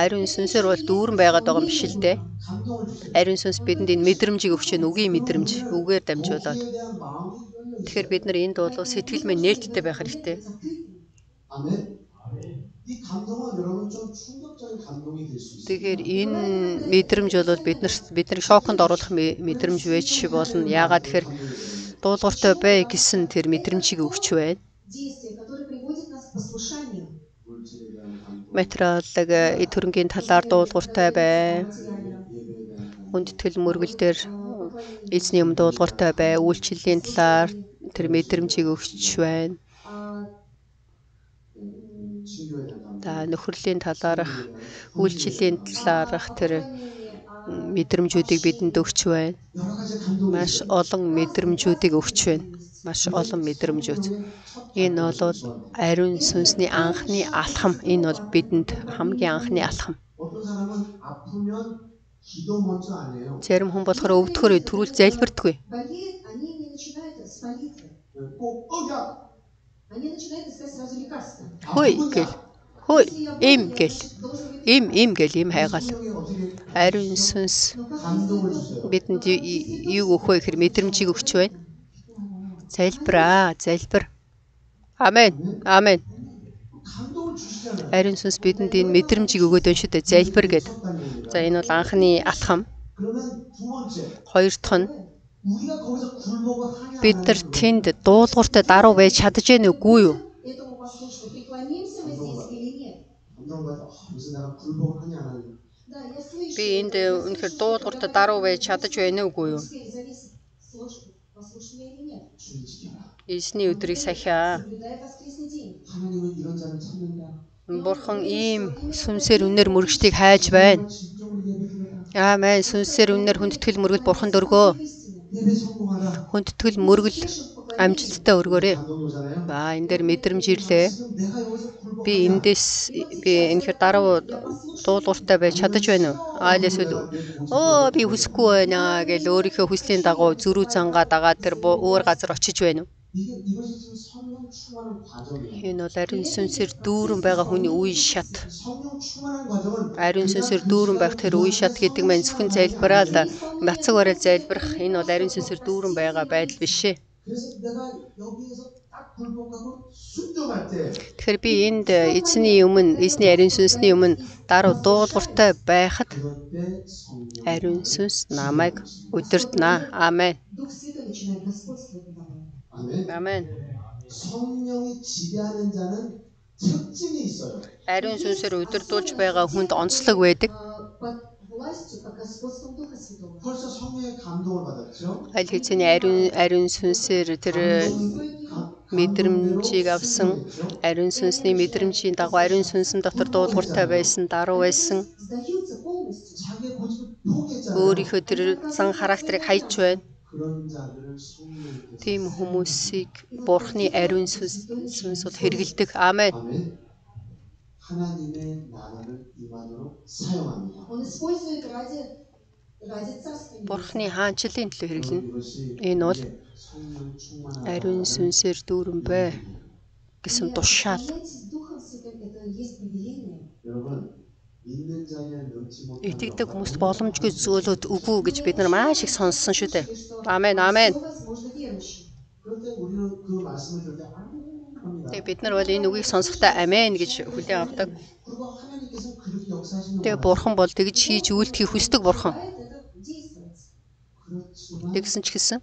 Ариун сүнсээр бол дүүрэн байгаад байгаа юм биш л дээ. Ариун сүнс бидэнд энэ мэдрэмжийг өгч байна, үгийн мэдрэмж, үгээр дамжуулаад. Тэгэхээр бид нар энд бол сэтгэл мэн нээлттэй байх хэрэгтэй. Аамен. Тэгэхээр энэ мэдрэмж бол биднэрт бидний шоконд оруулах мэдрэмж байж болно. Яагаад тэгэхээр дуулууртай бай гэсэн тэр мэдрэмжийг өгч байна. Метролог э, төрөнгийн талаар дуулууртай бай. Хүндэтгэл мөргөлдөр эзний юм дуулууртай бай. Үйлчлэлийн талаар тэр мэдрэмжийг өгч байна. За нөхөрлийн талаарх, үйлчлэлийн талаарх тэр мэдрэмжүүдийг бидэнд өгч байна. Маш олон мэдрэмжүүдийг өгч байна. Маш олон мэдрэмжүүд. Энэ бол ариун сүнсний анхны алхам. Энэ бол бидэнд хамгийн анхны алхам. Зарим хүн болохоор өвдөхөр төрүүл залбирдаггүй. Они начинают искать сразу лекарства. Хой гэл. Хой им гэл. Им им гэл им хайгаал. Ариун сүнс бидэнд юу өгөх вэ гэхээр мэдрэмжийг өгч байна. Залбираа, залбир. Амен. Амен. Ариун сүнс бидэнд энэ мэдрэмжийг өгөөд байна шүү дээ. Залбир гэд. За энэ бол анхны атхам. Хоёр дахь нь Бид нар тэнд дуулууртай даруй байж чадж гэнэ үгүй юу? Би энд үнэхээр дуулууртай даруй байж чадж байна үгүй юу? Эзний өдрийг сахиа. Бурхан ийм сүмсээр үнээр мөрөгчдийг хайж байна. Аамен. Сүнсээр үнээр хүндэтгэл мөрөгд бурхан дөргөө. Хүндэтгэл мөргөл амжилттай өргөөрэй. За энэ дээр мэдрэмж ирлээ. Би эндээс би энэ хэр дараа дуулууртай байж чадаж байна уу? Айлс үл оо би хүсэхгүй байна гэл өөрийнхөө хүслийн дагуу зөрүү зангаа дагаад тэр өөр газар очиж байна уу? Энэ бол ариун сүнсээр дүүрэн байгаа хүний үе шат. Ариун сүнсээр дүүрэн байх тэр үе шат гэдэг маань зөвхөн залбираал нацаг барайл залбирах энэ бол ариун сүнсээр дүүрэн байгаа байдал биш ээ. Тэгэхээр би энд эзний өмнө, эзний ариун сүнсний өмнө дараа дуулууртай байхад ариун сүнс намайг өдөртнө. Амен. Дух Святой начинает господствовать надо мной. 아멘. Аамен. 성령이 지배하는 자는 특징이 있어요. Ариун сүнсээр удирдуулж байгаа хүнд онцлог байдаг. А, Под властью, под господством Духа Святого. 벌써 성령의 감동을 받았죠. Аль хэзээний ариун ариун сүнсээр тэр мэдрэмжийг авсан ариун сүнсний мэдрэмжийн дагуу ариун сүнсэн дотор дуулууртай байсан, даруй байсан. Сдаются полностью. 자기의 고집을 포기했잖아요. Өөрийнхөө тэр зан характерыг хайж байна. Тийм хүмүүсийг Бурхны ариун сүнсөд хэрэгэлдэг. Амен. Бурхны хаанчлалын төлөө хэрэглэнэ. Энэ бол ариун сүнсээр дүүрэн бай гэсэн тушаал. итгэдэг хүмүүст боломжгүй зөөлөд үгүй гэж бид нар маш их сонссон шүү дээ. Амен, амен. Тэгээ бид нар бол энэ үгийг сонсохдоо амен гэж хүлээн авдаг. Тэгээ бурхан бол тэгж хийж үйлдэхийг хүсдэг бурхан. Тэгсэн ч гэсэн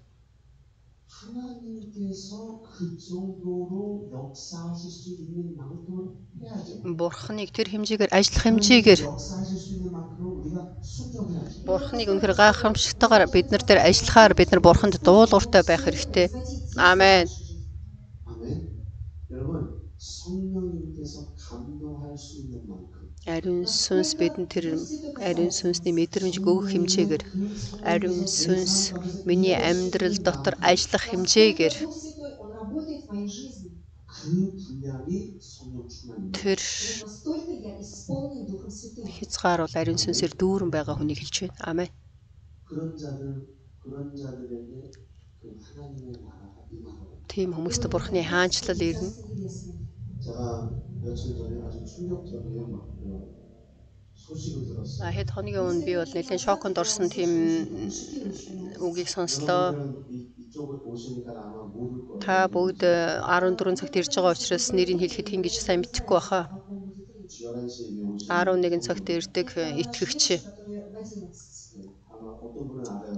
Бурхныг тэр хэмжээгээр ажиллах хэмжээгээр Бурхныг үнэхээр гайхамшигтайгаар бид нар дээр ажиллахаар бид нар Бурханд дуулууртай байх хэрэгтэй. Аамен. Ариун сүнс бидэнд тэр ариун сүнсний мэдрэмж өгөх хэмжээгээр. Ариун сүнс миний амьдрал дотор ажиллах хэмжээгээр. Тэр хязгааруул ариун сүнсээр дүүрэн байгаа хүнийг хэлж байна. Амен. Тийм хүмүүст бурхны хаанчлал ирнэ. За хэд хоногийн өмнө би бол нэлээд шоконд орсон тийм үгийг сонслоо. Та бүгд э, 14 цагт ирж байгаа учраас нэрийг хэлэхэд хин гэж сайн мэдэхгүй баха. 11 цагт ирдэг э, итгэгч.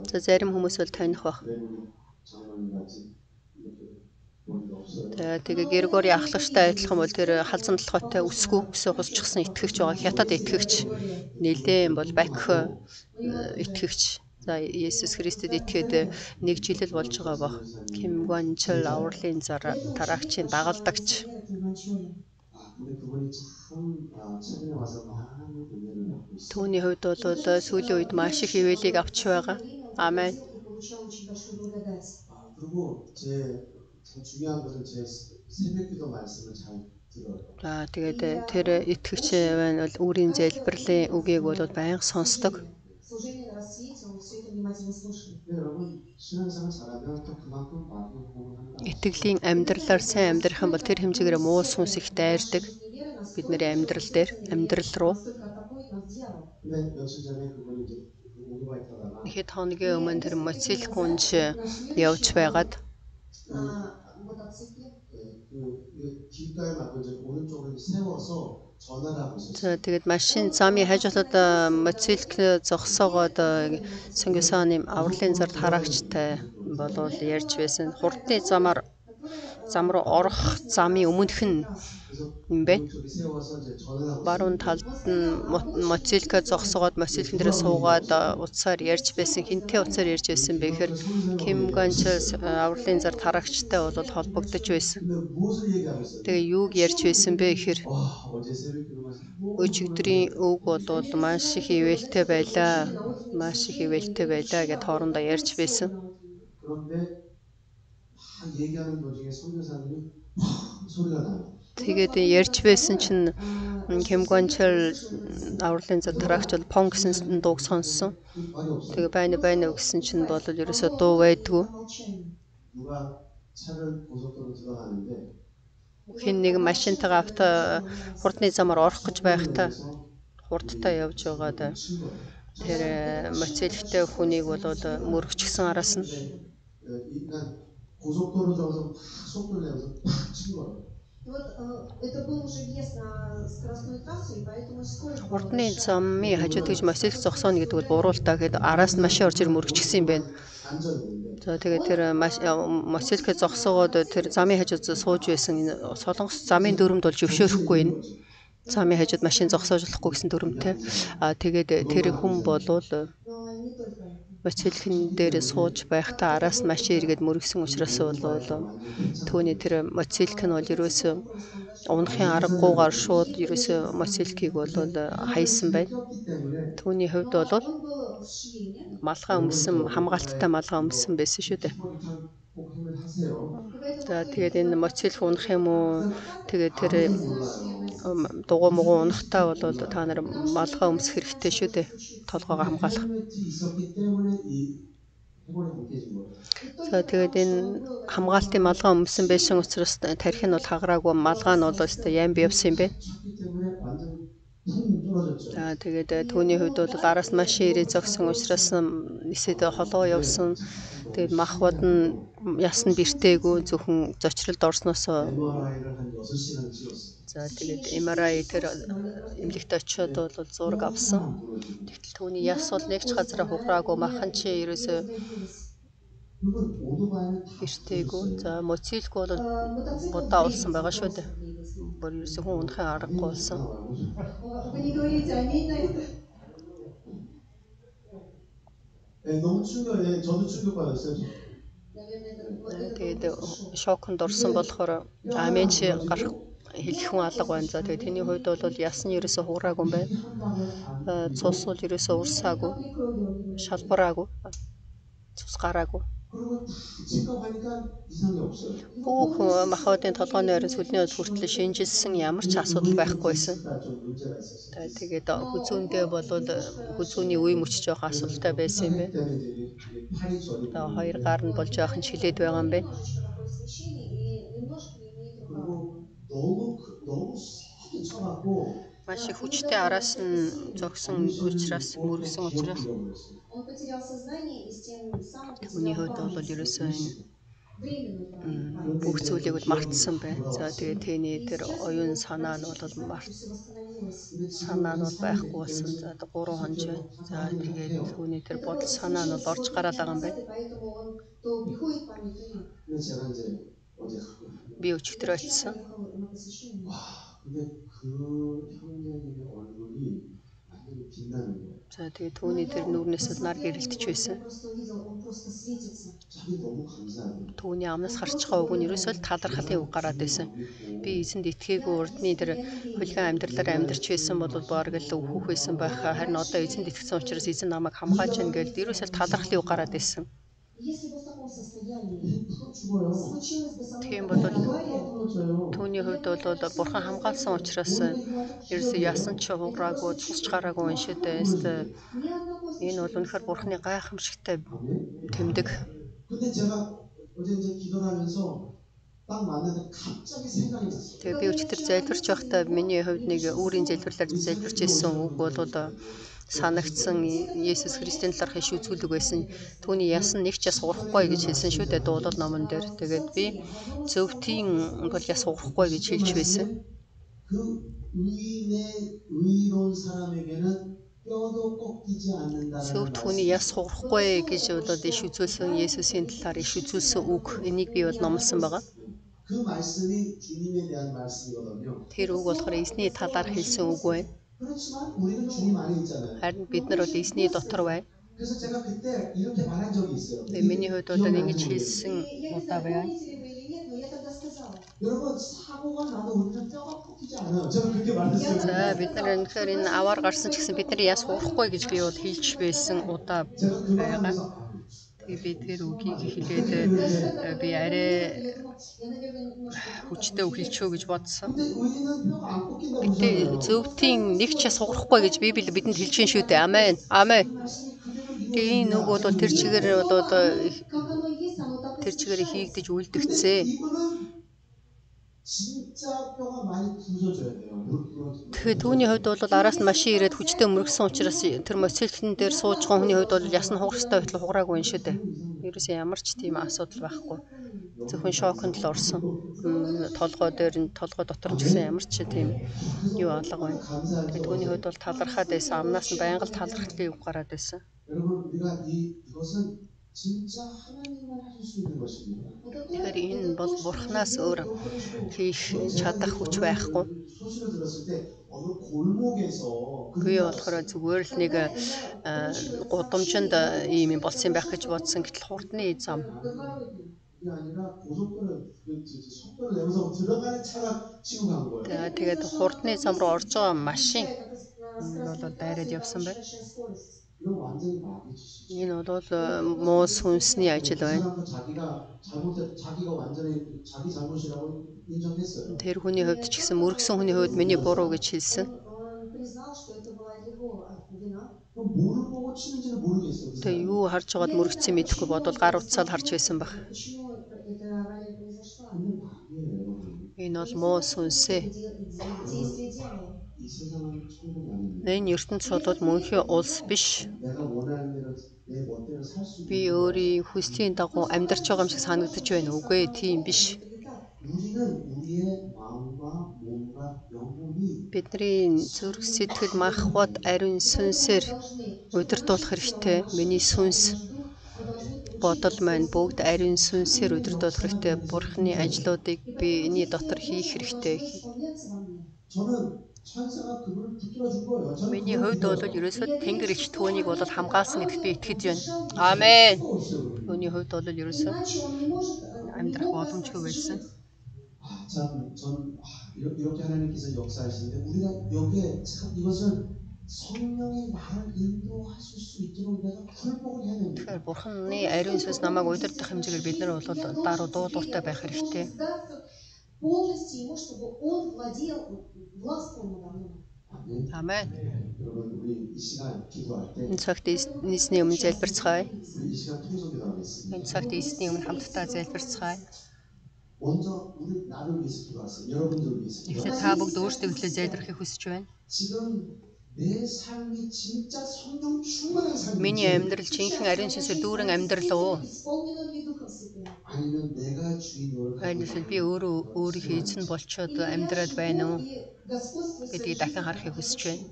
За зарим хүмүүс бол таних бах. Тэгээ тэгээ Григори ахлагчтай адилхан бол тэр халзан толгойтой өсгөө өсөө хусчихсан итгэгч байгаа. Хятад итгэгч. Нилээн бол бакх э, итгэгч. За Есүс Христэд итгээд нэг жил л болж байгаа баг. Ким Гончл авралын зар тараагчийн дагалдагч. 아, 근데 그분이 참 아, 최근에 와서 많은 은혜를 받고 있어요. Түүний хувьд бол сүүлийн үед маш их хөвөлийг авч байгаа. Амен. Получал очень большую благодать. 아, 그리고 제, 참 중요한 것은 제 새벽기도 말씀을 잘 들어요. За тэгээд тэр итгэгч байна бол өөрийн залбирлын үгийг бол байнга сонсдог. Служение на рассвете, он все это внимательно слушает. 근데 여러분 신앙생활 잘하면 또 그만큼 많은 호흡을 한다. Итгэлийн амьдралаар сайн амьдрах юм бол тэр хэмжээгээр муу сүнс их дайрдаг. Жизни веры нас Бидний амьдрал дээр амьдрал руу настолько атакует нас дьявол. 근데 며칠 전에 그분이 이제 오토바이 타다가 ихэд хоногийн өмнө тэр мотоцикл гүнж явж байгаад На мотоцикле 그, 그 길가에 막고 이제 오른쪽으로 세워서 전화를 하고 있었어요. за тэгээд машин замын хажуудад э, мотоцикл зогсоогоод э, Сонгисооны авралын зард хараагчтай болвол ярьж байсан. Хурдны замаар зам руу орох замын өмнөх нь юм байна. Баруун талд нь моцилка зогсоогоод моцилкэн дээрээ суугаад утсаар ярьж байсан. Хинтээ утсаар ярьж байсан бэ гэхээр Ким Гончос авралын зар тарагчтай бол холбогдож байсан. Тэгээ юуг ярьж байсан бэ гэхээр өчигдрийн үг бол маш их ивэлтэй байлаа. Маш их ивэлтэй байлаа гэд хоорондоо ярьж байсан. Тэгээд ярьж байсан чинь Кимгончл авралын задрагч бол пон гэсэн дууг сонссон. Тэгээ байна байна гэсэн чинь бол ерөөсөө дуу байдгүй. Хин нэг машинтайгаа авто хурдны замаар орох гэж байхдаа хурдтай явж байгаад тэр моцелхтэй хүнийг бол мөрөгч гсэн араас нь 고속도로 들어가서 팍 속도를 내면서 팍친 거예요. И Вот э, это был уже въезд на скоростную трассу, и поэтому скорость была хурдны большая. замын хажууд гэж мотоцикл зогсооно гэдэг бол буруултаа гэхэд араас нь машин орж ир мөрөгчсөн юм байна. 안전인데 За тэгээд тэр маш- э, мотоциклээ зогсоогоод тэр замын хажууд сууж байсан энэ солонгос замын дүрмд бол зөвшөөрөхгүй энэ. Замын хажууд машин зогсоож болохгүй гэсэн дүрмтэй. Аа тэгээд тэр хүн болвол моцилхэн дээр сууж байхдаа араас маш эргээд мөргсөн учраас бол түүний тэр моцилх нь бол ерөөсөө унахын аргагүйгээр шууд ерөөсөө моцилхийг бол хайсан байна. Түүний хувьд бол малгай өмсөн хамгаалттай малгай өмсөн байсан шүү дээ. За тэгээд энэ моцилх унах юм уу? Тэгээд тэр дугуй мугуу унахтаа бол та нар малгай өмсөх хэрэгтэй шүү дээ. Толгоогоо хамгаалах. За тэгээд энэ хамгаалтын малгай өмсөн байсан учраас тарих нь бол хагараагүй малгай нь бол өстой яам бий явсан юм бэ? За тэгээд э, түүний хувьд бол гараас маш ирээ зогсон учраас нисэд холоо явсан. Тэгээд махвад нь ясна бэртээгүй зөвхөн зочролд орсноос За тэгээд MRI тэр э, эмнэлэгт очиод бол зураг авсан. Тэгтэл түүний яс бол нэг ч газараа хугараагүй махан чи ерөөсөө 그리고 오토바이는 다 бэртээгүй. За мотоцикл бол мотоцикл будаа болсон байгаа шүү дээ. двигался. Бүр ерөөсөө хүн унахын аргагүй болсон. Вы не говорите аминь на это. 네, 너무 충격해. 저도 충격받았어요. Наверное, это, вот это Тэгээд был просто шок. шоконд орсон болохоор амин чи гарах хэлэх хүн алга байна. За тэгээд тэний хувьд бол яс нь ерөөсөө хугараагүй юм байна. Э, Цус бол ерөөсөө урсаагүй, Капли крови у него. шалбараагүй, цус гараагүй. Бүх э, махуудын толгойн ойрон сүлний өд хүртэл шинжилсэн ямар ч асуудал байхгүйсэн. Тэгээд э, хүзүүндээ болвол э, хүзүүний үе мөч жоох асуудалтай байсан юм байна. Одоо хоёр гар нь болж яахан шилээд байгаа юм байна. Долгог долгос хатцаагүй маш их хүчтэй араас нь зогсон учраас мөргсөн учраас хүний хувьд бол ерөөсөө энэ бүх зүйлийг бол мартсан бай. За тэгээ тэний тэр оюун санаа нь бол март санаа нь байхгүй болсон. За 3 хоног байна. За тэгээд түүний тэр бодол санаа нь бол орж гараад байгаа юм байна. Би өчтөр олцсон. Поехал на посещение. 와 근데 그 형제님의 얼굴이 완전히 빛나는 거예요. За тэгээ түүний тэр нүрнээс бол нар гэрэлтэж байсан. Я просто увидел, он просто светится. 자기 너무 감사해요. Түүний амнаас гарч байгаа үг нь ерөөсөө л талархлын үг гараад байсан. Би эзэнд итгээгүй урдны тэр хулиган амьдралаар амьдарч байсан бол боорг л өвхөх байсан байх. Харин одоо эзэнд итгэсэн учраас эзэн намайг хамгаалж байна гэж ерөөсөө л талархлын үг гараад байсан. Тийм бол түүний хувьд бол бурхан хамгаалсан учраас э, ерөөсөө ясан ч хуураагүй цусч гараагүй уншид байс. Энэ бол үнэхээр бурханы гайхамшигтай тэмдэг. Тэгээ би өчтөр залбирч байхдаа миний хувьд нэг өөрийн залбирлаар залбирч исэн үг бол санагдсан Есүс Христийн талаар хэш үзүүлэг байсан. Түүний ясан нэг ч яс урахгүй гэж хэлсэн шүү дээ дуулал номон дээр. Тэгээд би зөвхөн бол яс урахгүй гэж хэлж байсан. Зөвхөн түүний яс хуурахгүй гэж болоод иш үзүүлсэн Есүсийн талаар иш үзүүлсэн үг энийг би бол номлосон байгаа. Тэр үг болохоор эзний талаар хэлсэн үг байна. Харин бид нар бол эзний дотор байна. Тэгээ миний хувьд бол ингэж хэлсэн удаа байна. За бид нар өнөхөр энэ аваар гарсан ч гэсэн бид нар яс хуурахгүй гэж би бол хэлж байсан удаа байгаа би тэр үгийг хэлээд э, би арай хүчтэй өгүүлчихөө гэж бодсон. Бид зөвтийн нэг ч час сугарахгүй гэж Библи бидэнд хэлж байна шүү дээ. Амен. Амен. Тэгээ энэ үг бол тэр чигээр бол тэр чигээр хийгдэж үлдгцээ. Тэгэхээр түүний хувьд бол араас нь машин ирээд хүчтэй мөргсөн учраас тэр моцилтэн дээр сууж байгаа хүний хувьд бол яс нь хугарстай байтал хугараагүй юм шүү дээ. Ерөөсөө ямар ч тийм асуудал байхгүй. Зөвхөн шоконд л орсон. М, Толгой дээр нь толгой дотор нь ч гэсэн ямар ч тийм юу алга байна. 감사할 때 Тэгээд түүний хувьд бол талархаад байсан. Амнаас нь байнга л талархлын үг гараад байсан. 여러분 우리가 이 이것은 Тэгэхээр энэ бол бурхнаас өөр хийх чадах хүч байхгүй. Би болохоор зүгээр л нэг э, гудамжинд э, ийм юм болсон байх гэж бодсон. Гэтэл хурдны зам Тэгээд хурдны зам руу орж байгаа машин. Бол дайраад явсан байна. Энэ бол э, муу сүнсний ажил байна. Тэр хүний хувьд ч гэсэн мөргсөн хүний хувьд миний буруу гэж хэлсэн. Тэг юу харж байгаад мөргцэн мэдэхгүй бодвол гар утсаал харж байсан баг. Энэ бол муу сүнсээ. Энэ ертөнц бол мөнхийн улс биш. Би өөрийн хүслийн дагуу амьдарч байгаа юм шиг санагдаж байна үгүй ээ тийм биш. Бидний зүрх сэтгэл махбод ариун сүнсээр удирдуулах хэрэгтэй. Миний сүнс бодол маань бүгд ариун сүнсээр удирдуулах хэрэгтэй. Бурхны ажлуудыг би энэ дотор хийх хэрэгтэй. исполняться во мне. 저는 천사가 그분을 붙들어 준 거예요. 저는 Миний 그걸 хувьд бол 믿어요. ерөөсөө тэнгэр их түүнийг бол хамгаалсан гэдэгт би итгэж байна. Совершенно Амен. 수가 없어요, 그분은. Түүний хувьд бол ерөөсөө Иначе он не может э, амьдрах не мог боломжгүй байсан. 아, 참, 전 아, 이렇게, 이렇게 하나님께서 역사하시는데 우리가 여기에 참 이것을 성령이 나를 인도하실 수 있도록 내가 굴복을 해야 됩니다. Тэгэхээр Бурхны ариун сүнс намайг удирдах хэмжээгээр бид нар бол даруй дуулууртай байх хэрэгтэй. Сдаться полностью ему, чтобы он владел, властвовал надо мной. 아멘. Амен. 여러분 우리 이 시간 기도할 때 Энэ цагт эзний өмнө залбирцгаая. 우리 이 시간 통성 기도하겠습니다. Энэ цагт эзний өмнө хамтдаа залбирцгаая. 먼저 우리 나를 위해서 기도하세요. 여러분들을 위해서. Эхлээд 기도하세요. та бүгд өөрсдөө төлөө залбирахыг хүсэж байна. Миний амьдрал чинхэн ариун сүнсээр дүүрэн амьдрал уу? Айнэсвэл би өөрөө өөрийнхөө эзэн болчоод амьдраад байна уу? гэдгийг дахин харахыг хүсэж байна.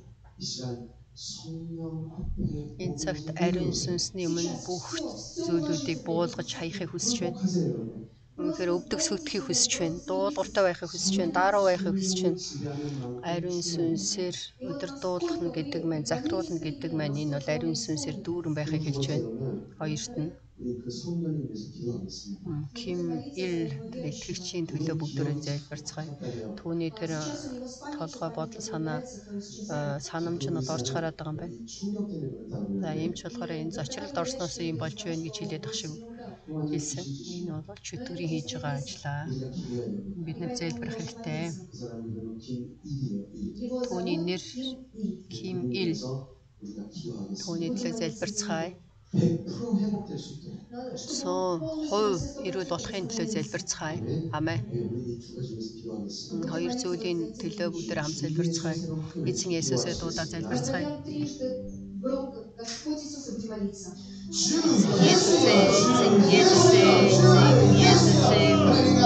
Энэ цагт ариун сүнсний өмнө бүх зүйлүүдийг буулгаж хаяхыг хүсэж байна. Үнэхээр өвдөг сүтхийг хүсэж байна. Дуулууртай байхыг хүсэж байна. Даруй байхыг хүсэж байна. Ариун сүнсээр өдөр дуулах нь гэдэг маань захируулна гэдэг маань энэ бол ариун сүнсээр дүүрэн байхыг хэлж байна. Хоёрт нь Ким ил бэлтгэгчийн төлөө бүгдөө залбирцгаая. Түүний тэр толгой бодол санаа санамж нь орж гараад байгаа юм байна. За ийм ч болохоор энэ зочролд орсноос юм болж байна гэж хэлээд ах шиг хэлсэн. Энэ бол чөтгөрийн хийж байгаа ажлаа. Бид нэг зэлбэрх хэрэгтэй. Түүний нэр Ким ил түүний төлөө залбирцгаая. Суу хувь эрүүл болохын төлөө залбирцгаая. Амен. Хоёр зүйлийн төлөө бүгд хам залбирцгаая. Эзэн Есүсээ дуудаад залбирцгаая. Есүсээ, Эзэн Есүсээ, Эзэн Есүсээ,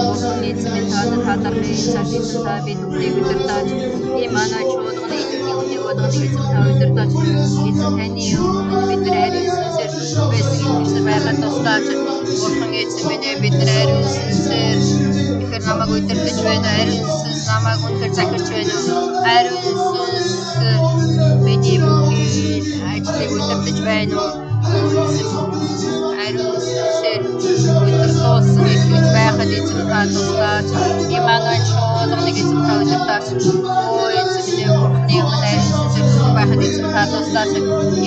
Бурхны эзэн танд тадарны цалин та бид үнийг өдөртөж, ийм манай чуулганы эзэн үнийг өдөртөж, эзэн та өдөртөж, эзэн таны өмнө бид хайрласан ариун сүнсээр байсан итгэж байгаад туслаач. Бурхан эзэн минь ээ, бид нар ариун сүнсээр ихэр намайг удирдах байна. Ариун сүнс намайг үнээр захирч байна. Ариун сүнс миний бүхий ажлыг удирдах байна уу? Ариун сүнсээр өдөр туусан итгэж байхад эзэн та туслаач. Имануэль шуудгыг эзэн та удирдаач. Өө эзэн та туслаач.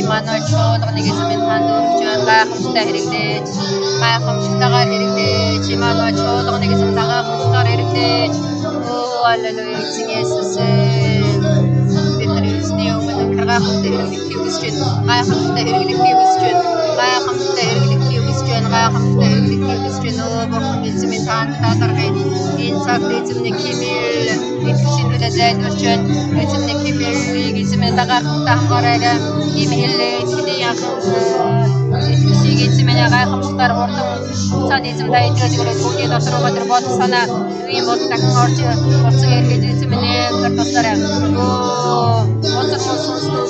Имануэль шуудгыг эзэн минь танд байна. Гайхамшигтай хэрэглээж, гайхамшигтайгаар хэрэглээж, Имануэль шуудгыг эзэн та гайхамшигтайгаар хэрэглээж. Өө аллилуйя эзэн Есүс бидний эзний өмнө гайхамшигтай хэрэглэхийг хүсэж байна. Гайхамшигтай хэрэглэхийг хүсэж байна. Гайхамшигтай хэрэглэхийг байхамтай өвлөктэй бичгэн өөрөөр эзэмийн таанд тадаргын энэ цагт эзэмний кимэл итгэшинүүдэ зайлуулж байна. Эзэмний кимэлийг эзэмийн дагаар хамгаарай. Кимэлээ итгэжийг эзэн минь гайхамшигтайгаар хурдан эзэн та итгэж түүний дотор байгаа тэр бодол санаа ийм бол дахин орж буцаг эргэж эзэн минь тэр туслаарай. Бодол сонсноо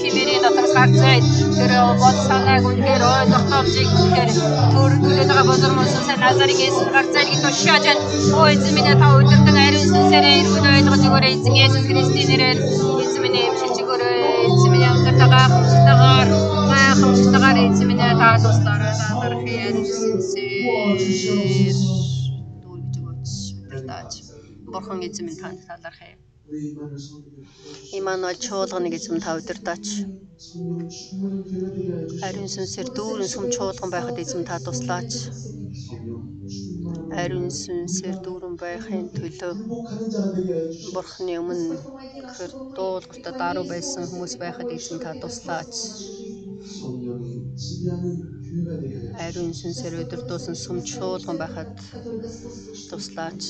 химэрийн дотор сарцай тэр бодол санааг үнээр ойлгох авчиг тэр төр төлөд байгаа бодол сонсон назарыг эзэн гарцааг тушааж өө эзэн минь та өдөртөн ариун сүнсээрээ ирүүн ойлгож өгөөрэй эзэн Есүс Христийн нэрээр эзэн минь эмчилж Тусдагаар эзэмнэ та тусдаараа таларх ярьсэнсээр дүүл гэж өгөөч өдөртөөч. Бурхан эзэмнэ танд таларх юм. Имануэл чуулганы эзэм та өдөртөөч. Ариун сүнсээр дүүрэн сүм чуулган байхад эзэм та туслаач. Ариун сүнсээр дүүрэн байхын төлөө Бурханы өмнө дуулгарт даруй байсан хүмүүс байхад эзэм та туслаач. Ариун сүнсээр өдөрдүүлсэн сүмж шуулган байхад туслаач.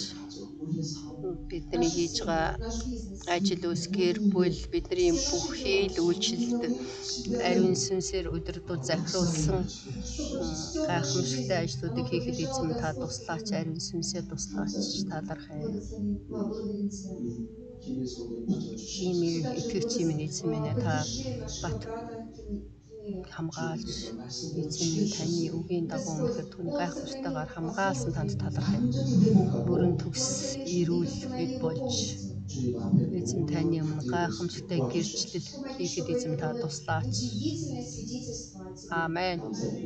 Бидний хийж байгаа ажил үйлс гэр бүл бидний бүхий л үйлчлэлд ариун сүнсээр өдөрдөө захируулсан гайхамшигтай ажлуудыг хийхэд эзэм та туслаач ариун сүнсээр туслаач талархай. Химиг итгэвч юм эзэн минь та бат хамгаалж эзэн минь таны үгийн дагуу өнөхөр түүний гайхамшигтайгаар хамгаалсан танд талархай 완전히 행복하고 бүрэн төгс ирүүл эд болж 주님 앞에 эзэн таны өмнө гайхамшигтай гэрчлэл хийхэд эзэн та туслаач Удивительное свидетельство о Тебе. Амен.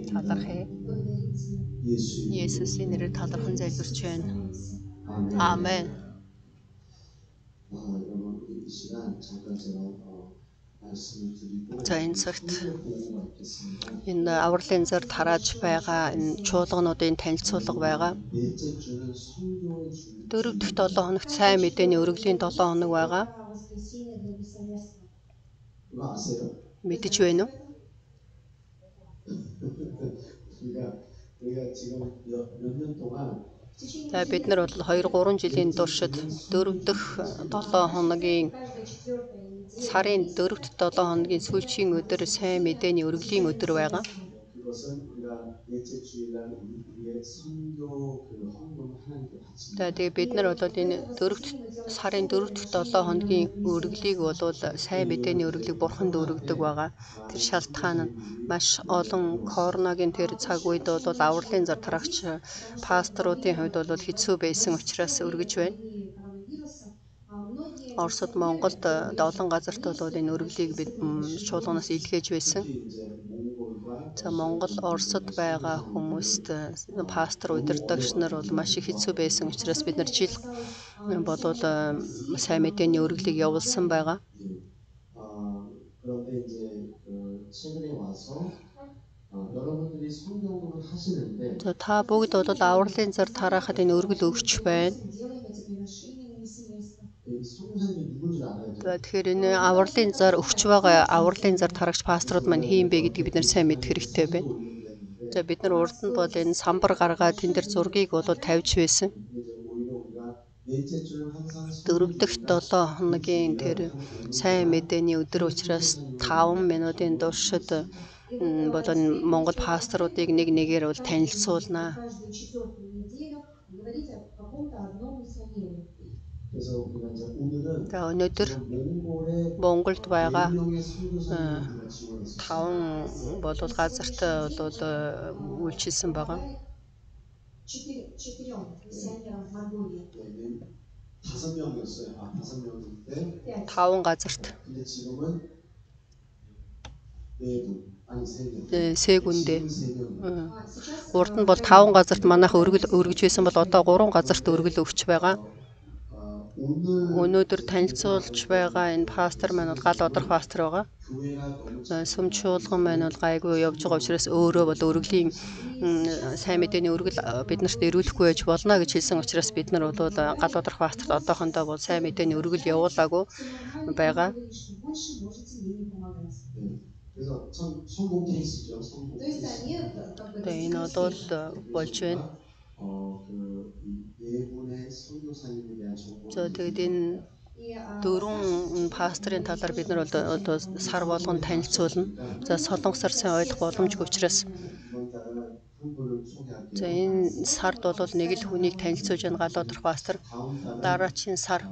Талархай. Благодарим Тебя. 예수의 Есүсийн нэрээр талархан залбирч байна. 아멘. Амен. 아, 여러분 우리 이 시간 잠깐 제가 어, 말씀을 드리고 За энэ цагт энэ авралын зэрд харааж байгаа энэ чуулгануудын танилцуулга байгаа. Дөрөвдөгт 7 хоногт сайн мэдээний өргөлийн 7 хоног байгаа. Мэдэж байна уу? За бид нар бол 2 3 жилийн туршид дөрөвдөх 7 хоногийн сарын 4-т 7 хоногийн сүүлчийн өдөр сайн мэдээний өргөлийн өдөр байгаа. Тэгээ бид нар бол энэ 4-т сарын 4-т 7 хоногийн өргөлийг бол сайн мэдээний өргөлийг бурханд өргөдөг байгаа. Тэр шалтгаан нь маш олон коронагийн тэр цаг үед бол авралын зартрагч пасторуудын хувьд бол хэцүү байсан учраас өргөж байна. Оросд Монголд олон газарт бол энэ өргөлийг бид м, чуулганаас илгээж байсан. 특히 이제 몽골과 За Монгол, Оросд байгаа хүмүүст э, пастор удирдагч нар бол маш их хэцүү байсан учраас бид нар жил болоод э, сайн мэдээний өргөлийг явуулсан байгаа. 어, 그런데 이제 그 최근에 와서 어, 여러분들이 성경을 하시는데 За та бүгд бол авралын зар тараахад энэ өргөл өгч байна. За тэгэхээр энэ авралын зар өгч байгаа авралын зар тарагч пасторуд маань хийм бэ гэдгийг бид нар сайн мэд хэрэгтэй байна. За бид нар урд нь бол энэ самбар гаргаа тэн дээр зургийг бол тавьж байсан. Дөрөвдөх 7 хоногийн тэр сайн мэдээний өдөр учраас 5 минутын туршид болон Монгол пасторуудыг нэг нэгээр бол танилцуулнаа. За өнөөдөр Монголд байгаа э, 5 болвол газарт бол э, үйлчилсэн байгаа. Таван газарт. Э, Сегүндээ. Урд нь бол 5 газарт манайх өргөл өргөж байсан бол одоо 3 газарт өргөл өгч байгаа. Өнөөдөр танилцуулж байгаа энэ пастор маань бол гал одорх пастор байгаа. Э, Сүм чуулган маань бол гайгүй явж байгаа учраас өөрөө бол өргөлийн сайн мэдээний өргөл э, биднэрт ирүүлэхгүй байж болно гэж хэлсэн учраас бид нар бол э, гал одорх пасторт одоохондоо бол сайн мэдээний өргөл явуулаагүй байгаа. Тэгээ энэ бол болж байна. За тэгээд энэ дөрвөн пасторын талаар бид нар бол сар болгон танилцуулна. За солонгос сар сайн ойлгох боломжгүй учраас За энэ сард бол нэг л хүнийг танилцуулж байгаа галуудах пастор дараачийн сар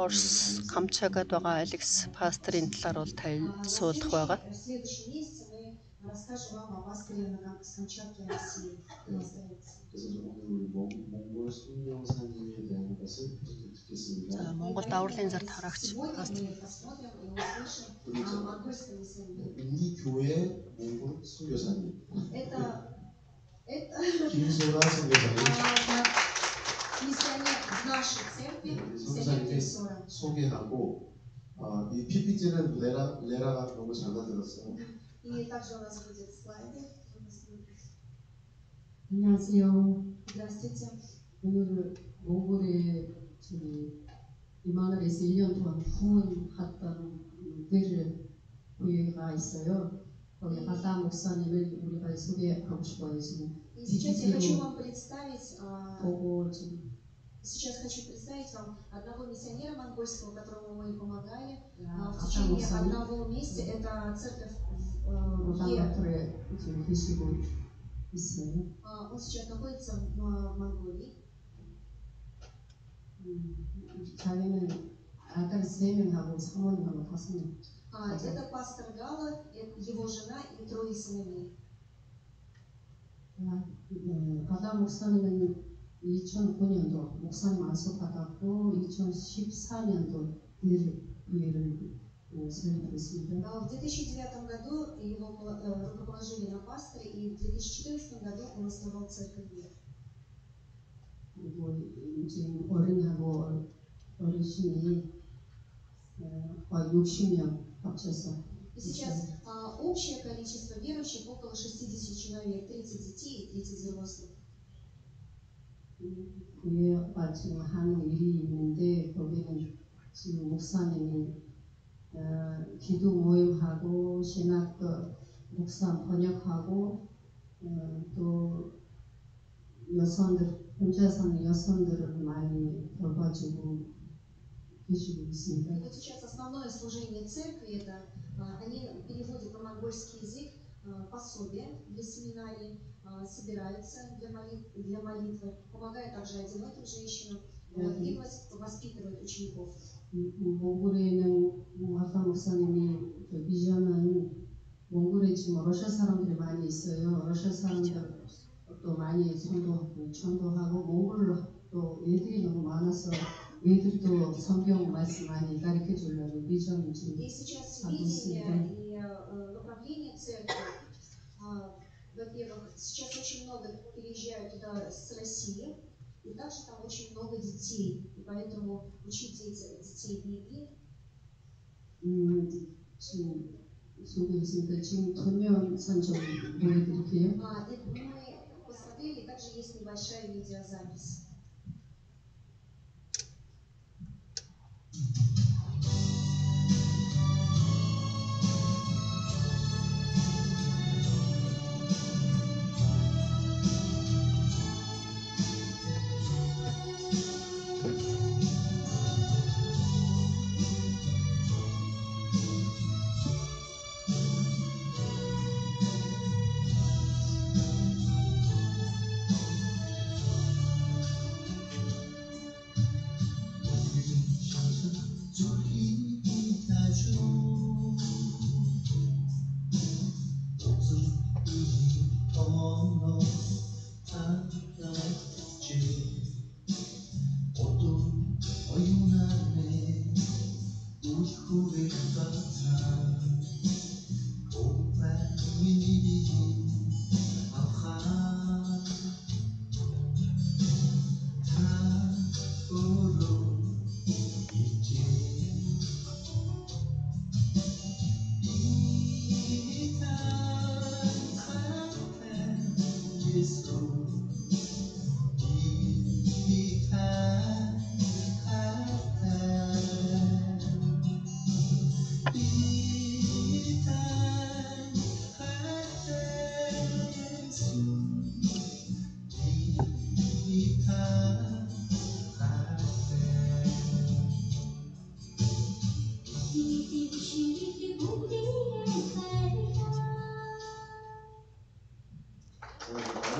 Орс Камчагад байгаа Алекс пасторын талаар бол танилцуулах байгаа. следующий- в следующем месяце мы расскажем вам о пасторе на Кам- с Камчатки России. Он остается. 그래서 좀 오늘 우리 몽, 몽골 성령사님에 대한 것을 좀 듣겠습니다. За Монголд авралын зар тараагч Сегодня пастор. мы посмотрим и услышим 그렇죠. о монгольском миссионере. 우리 교회 몽골 선교사님 Это, это 김소라 선교사님 а, миссионер в нашей церкви, миссионер Кирсора. 소개하고 어, 이 PPT는 레라, 레라가 너무 잘 만들었어요. И также у нас будет слайды. 안녕하세요. Здравствуйте. 오늘 몽골에 저기 이마늘에서 1년 동안 후원했던 늘 교회가 있어요. 거기 하다 목사님을 우리가 소개하고 싶어요. 지금 И сейчас я хочу вам представить, а, 보고 좀 сейчас хочу представить вам одного миссионера монгольского, которому мы помогали а, в 하다 течение 목사님 одного месяца. Это церковь в, э, в Е. 로단마토에 지금 계시고 있어요. А, Он сейчас находится в а, Монголии. 음, 자기는 아들 세 명하고 사모님하고 다섯 명. А, Это пастор Гала, э, его жена и трое сыновей. 아, 네, 바다 목사님은 2009년도 목사님 안수 받았고 2014년도 늘 교 회를 어, 설립했습니다. А, В 2009 году его э, рукоположили на пасторе, и в 2014 году он основал церковь Мир. 그리고 지금 어른하고 어르신이 어, 거의 60명 합쳐서 И сейчас а, общее количество верующих около 60 человек, 30 детей и 30 взрослых. 교회가 지금 하는 일이 있는데 거기는 지금 목사님이 어, 기도 모임하고 신학 그 목사 번역하고 어, 또 여성들 혼자 사는 여성들을 많이 돌봐주고 계시고 있습니다. И вот сейчас основное служение церкви это а, они переводят на монгольский язык а, пособия для семинарий, а, собираются для, молит- для молитвы, помогают также одиноким женщинам вот, и вос- воспитывают учеников. 음, 음, 몽골에 있는 화상 목사님이 저 비전은 몽골에 지금 러시아 사람들이 많이 있어요. 러시아 사람들 또 많이 전도하고 전도하고 몽골로 또 애들이 너무 많아서 애들도 성경 말씀 많이 가르쳐 주려고 비전 지금 И сейчас А, видение спасибо. и э, направление церкви, а, во-первых, сейчас очень много переезжают туда с России, и также там очень много детей, и поэтому учить дети- детей Библии. 음, 지금 소개했으니까 지금 도면선 좀 보여드릴게요. А, и мы посмотрели, также есть небольшая видеозапись.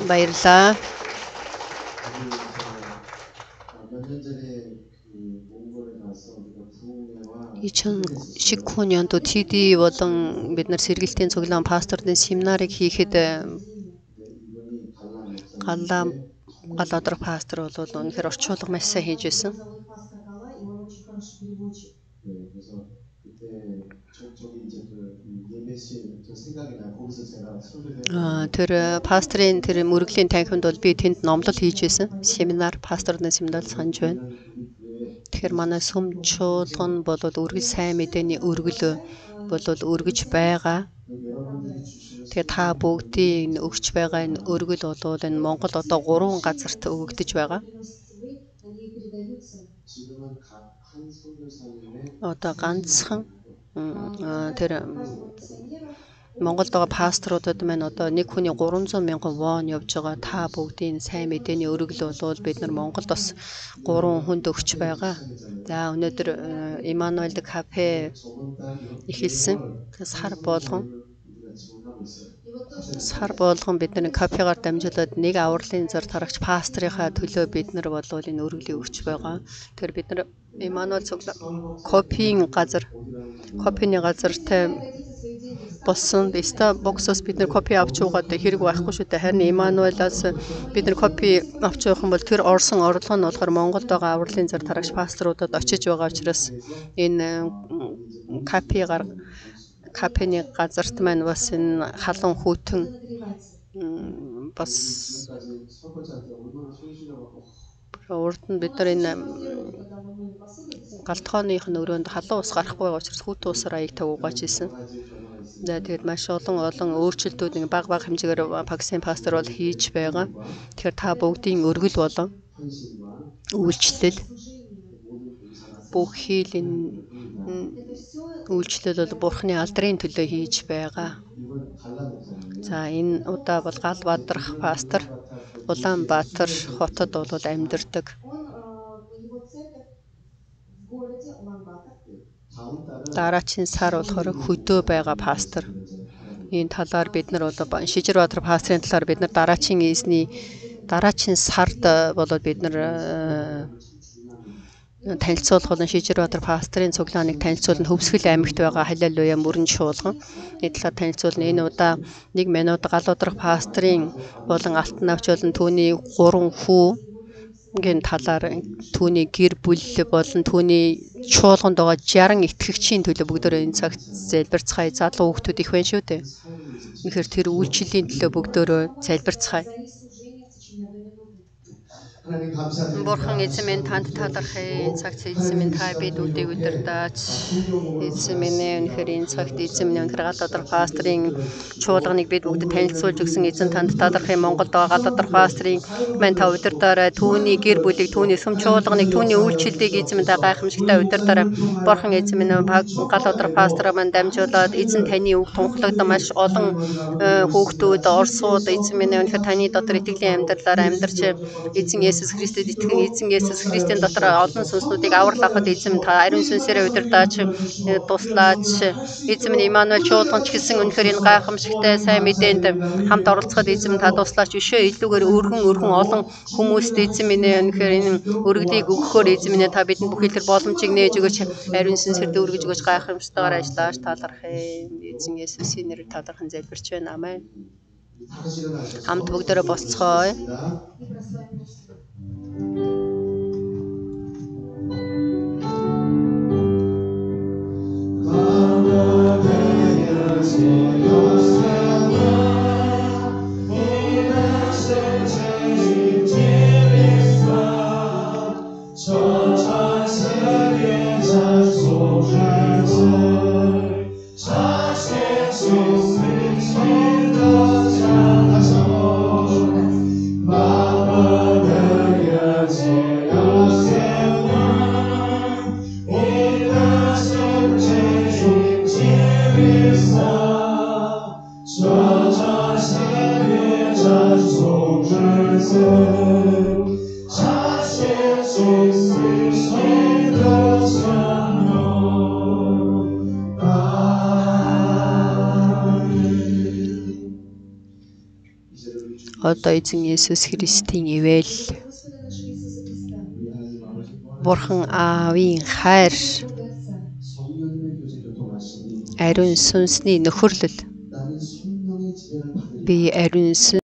Баярлаа. Ичин шигхүүн янд ТД болон бид нар сэргэлтийн цуглаан пасторны семинарыг хийхэд э, галлаа галодрог пастор бол үнэхээр орчуулга маш сайн хийж байсан. Тэр э, пастрын тэр мөрөглийн танхимд бол би тэнд номлол хийж байсан. Семинар пасторны семинар санаж байна. Тэгэхээр манай сүм чуулган бол үргэлж сайн мэдээний өргөл бол өргөж байгаа. Тэгээ та бүгдийн энэ өгч байгаа энэ өргөл бол энэ Монгол одоо гурван газарт өгөгдөж байгаа. Одоо ганцхан тэр Монголд байгаа пасторуудад маань одоо нэг хүний 300 мянган вон явж байгаа. Та бүгдийн сайн мэдээний өргөл болвол бид нар Монголд бас 3 хүнд өгч байгаа. За өнөөдөр Эммануэль кафе эхэлсэн. Сар болгон сар болгон бид нэг кафегаар дамжуулаад нэг авралын зар тарагч пастрийнхаа төлөө бид нар болвол энэ өргөлийг өгч байгаа. Тэгэхээр бид нар Эммануэль цуглаа копийн газар копины газартай болсон. Ста боксоос бид нэр копи авч уугаад хэрэг байхгүй шүү дээ. Харин Эмануэлаас бид нэр копи авч явах юм бол тэр орсон орлого нь болохоор Монголд байгаа авралын зар тарагч пасторудад очиж байгаа учраас энэ копи гар капены газарт маань бас энэ халуун хүүтэн бас урд нь бид нар энэ галтгооных нь өрөөнд халуун ус гарахгүй байгаа учраас хүүтэн усаар аяг тавуугаач хийсэн. За тэгээд маш олон олон өөрчлөлтүүд нэг баг баг хэмжээгээр Пакистан пастор бол хийж байгаа. Тэгэхээр та бүгдийн өргөл болон үйлчлэл бүх хийлийн үйлчлэл бол бурхны алдрын төлөө хийж байгаа. За энэ удаа бол Галбадрах пастор Улаанбаатар хотод бол амьдардаг. Дараачийн сар болохоор хөдөө байгаа пастор. Энэ талаар бид нар одоо Шижир Баатар пастрын талаар бид нар дараачийн эзний дараачийн сард болоод бид нар э, танилцуулах болон Шижир Баатар пастрын цуглааныг танилцуулна хөвсгөл аймагт байгаа халилуя мөрөн шуулган энэ талаар танилцуулна. Энэ удаа 1 минут гал удрах пастрын болон алтан навч болон түүний 3 хүү гийн талаар түүний гэр бүл болон түүний чуулганд байгаа 60 итгэгчийн төлөө бүгдөө энэ цагт залбирцгаая. Залуу хүмүүс их байна шүү дээ. Тэгэхээр тэр үйлчлэлийн төлөө бүгдөө залбирцгаая. Бурхан эзэн минь танд талархъя. Цагт эзэн минь та бид үдийг өдөрдөөч. Эзэн минь үнэхээр энэ цагт эзэн минь үнэхээр гал доторх пастрын чуулганыг бид бүгд танилцуулж өгсөн эзэн танд талархъя. Монголд байгаа доторх пастрын мань та өдөрдөө түүний гэр бүлийг, түүний сүм чуулганыг, түүний үйлчлэлийг эзэн минь та гайхамшигтай өдөрдөө Бурхан эзэн минь гал доторх пастор мань дамжуулаад эзэн таны үг тунхлагдан маш олон э, хүүхдүүд, орсууд эзэн минь үнэхээр таны дотор итгэлийн амьдралаар амьдарч эзэн Есүс Христэд итгэн эзэн Есүс Христийн дотор олон сүнснүүдийг аврал авахд эзэм та ариун сүнсээрээ удирдаач э, туслаач эзэм нь Имануэль чуулганч гэсэн үнэхээр энэ гайхамшигтай сайн мэдээнд хамт оролцоход эзэм та туслаач. Өшөө илүүгээр өргөн өргөн олон хүмүүст эзэм минь үнэхээр энэ өргөдийг өгөхөөр эзэм минь та бидэнд бүх хэлтэр боломжийг нээж өгөөч. Ариун сүнсээр дүүргэж өгөөч гайхамшигтайгаар ажиллаач талархъя эзэн Есүсийн нэрээр талархан залбирч байна. Амен. Хамт бүгдээрээ босцгоё Come, Lord, одоо эзэн Есүс Христийн ивэл Бурхан Аавын хайр ариун сүнсний нөхөрлөл. Би ариун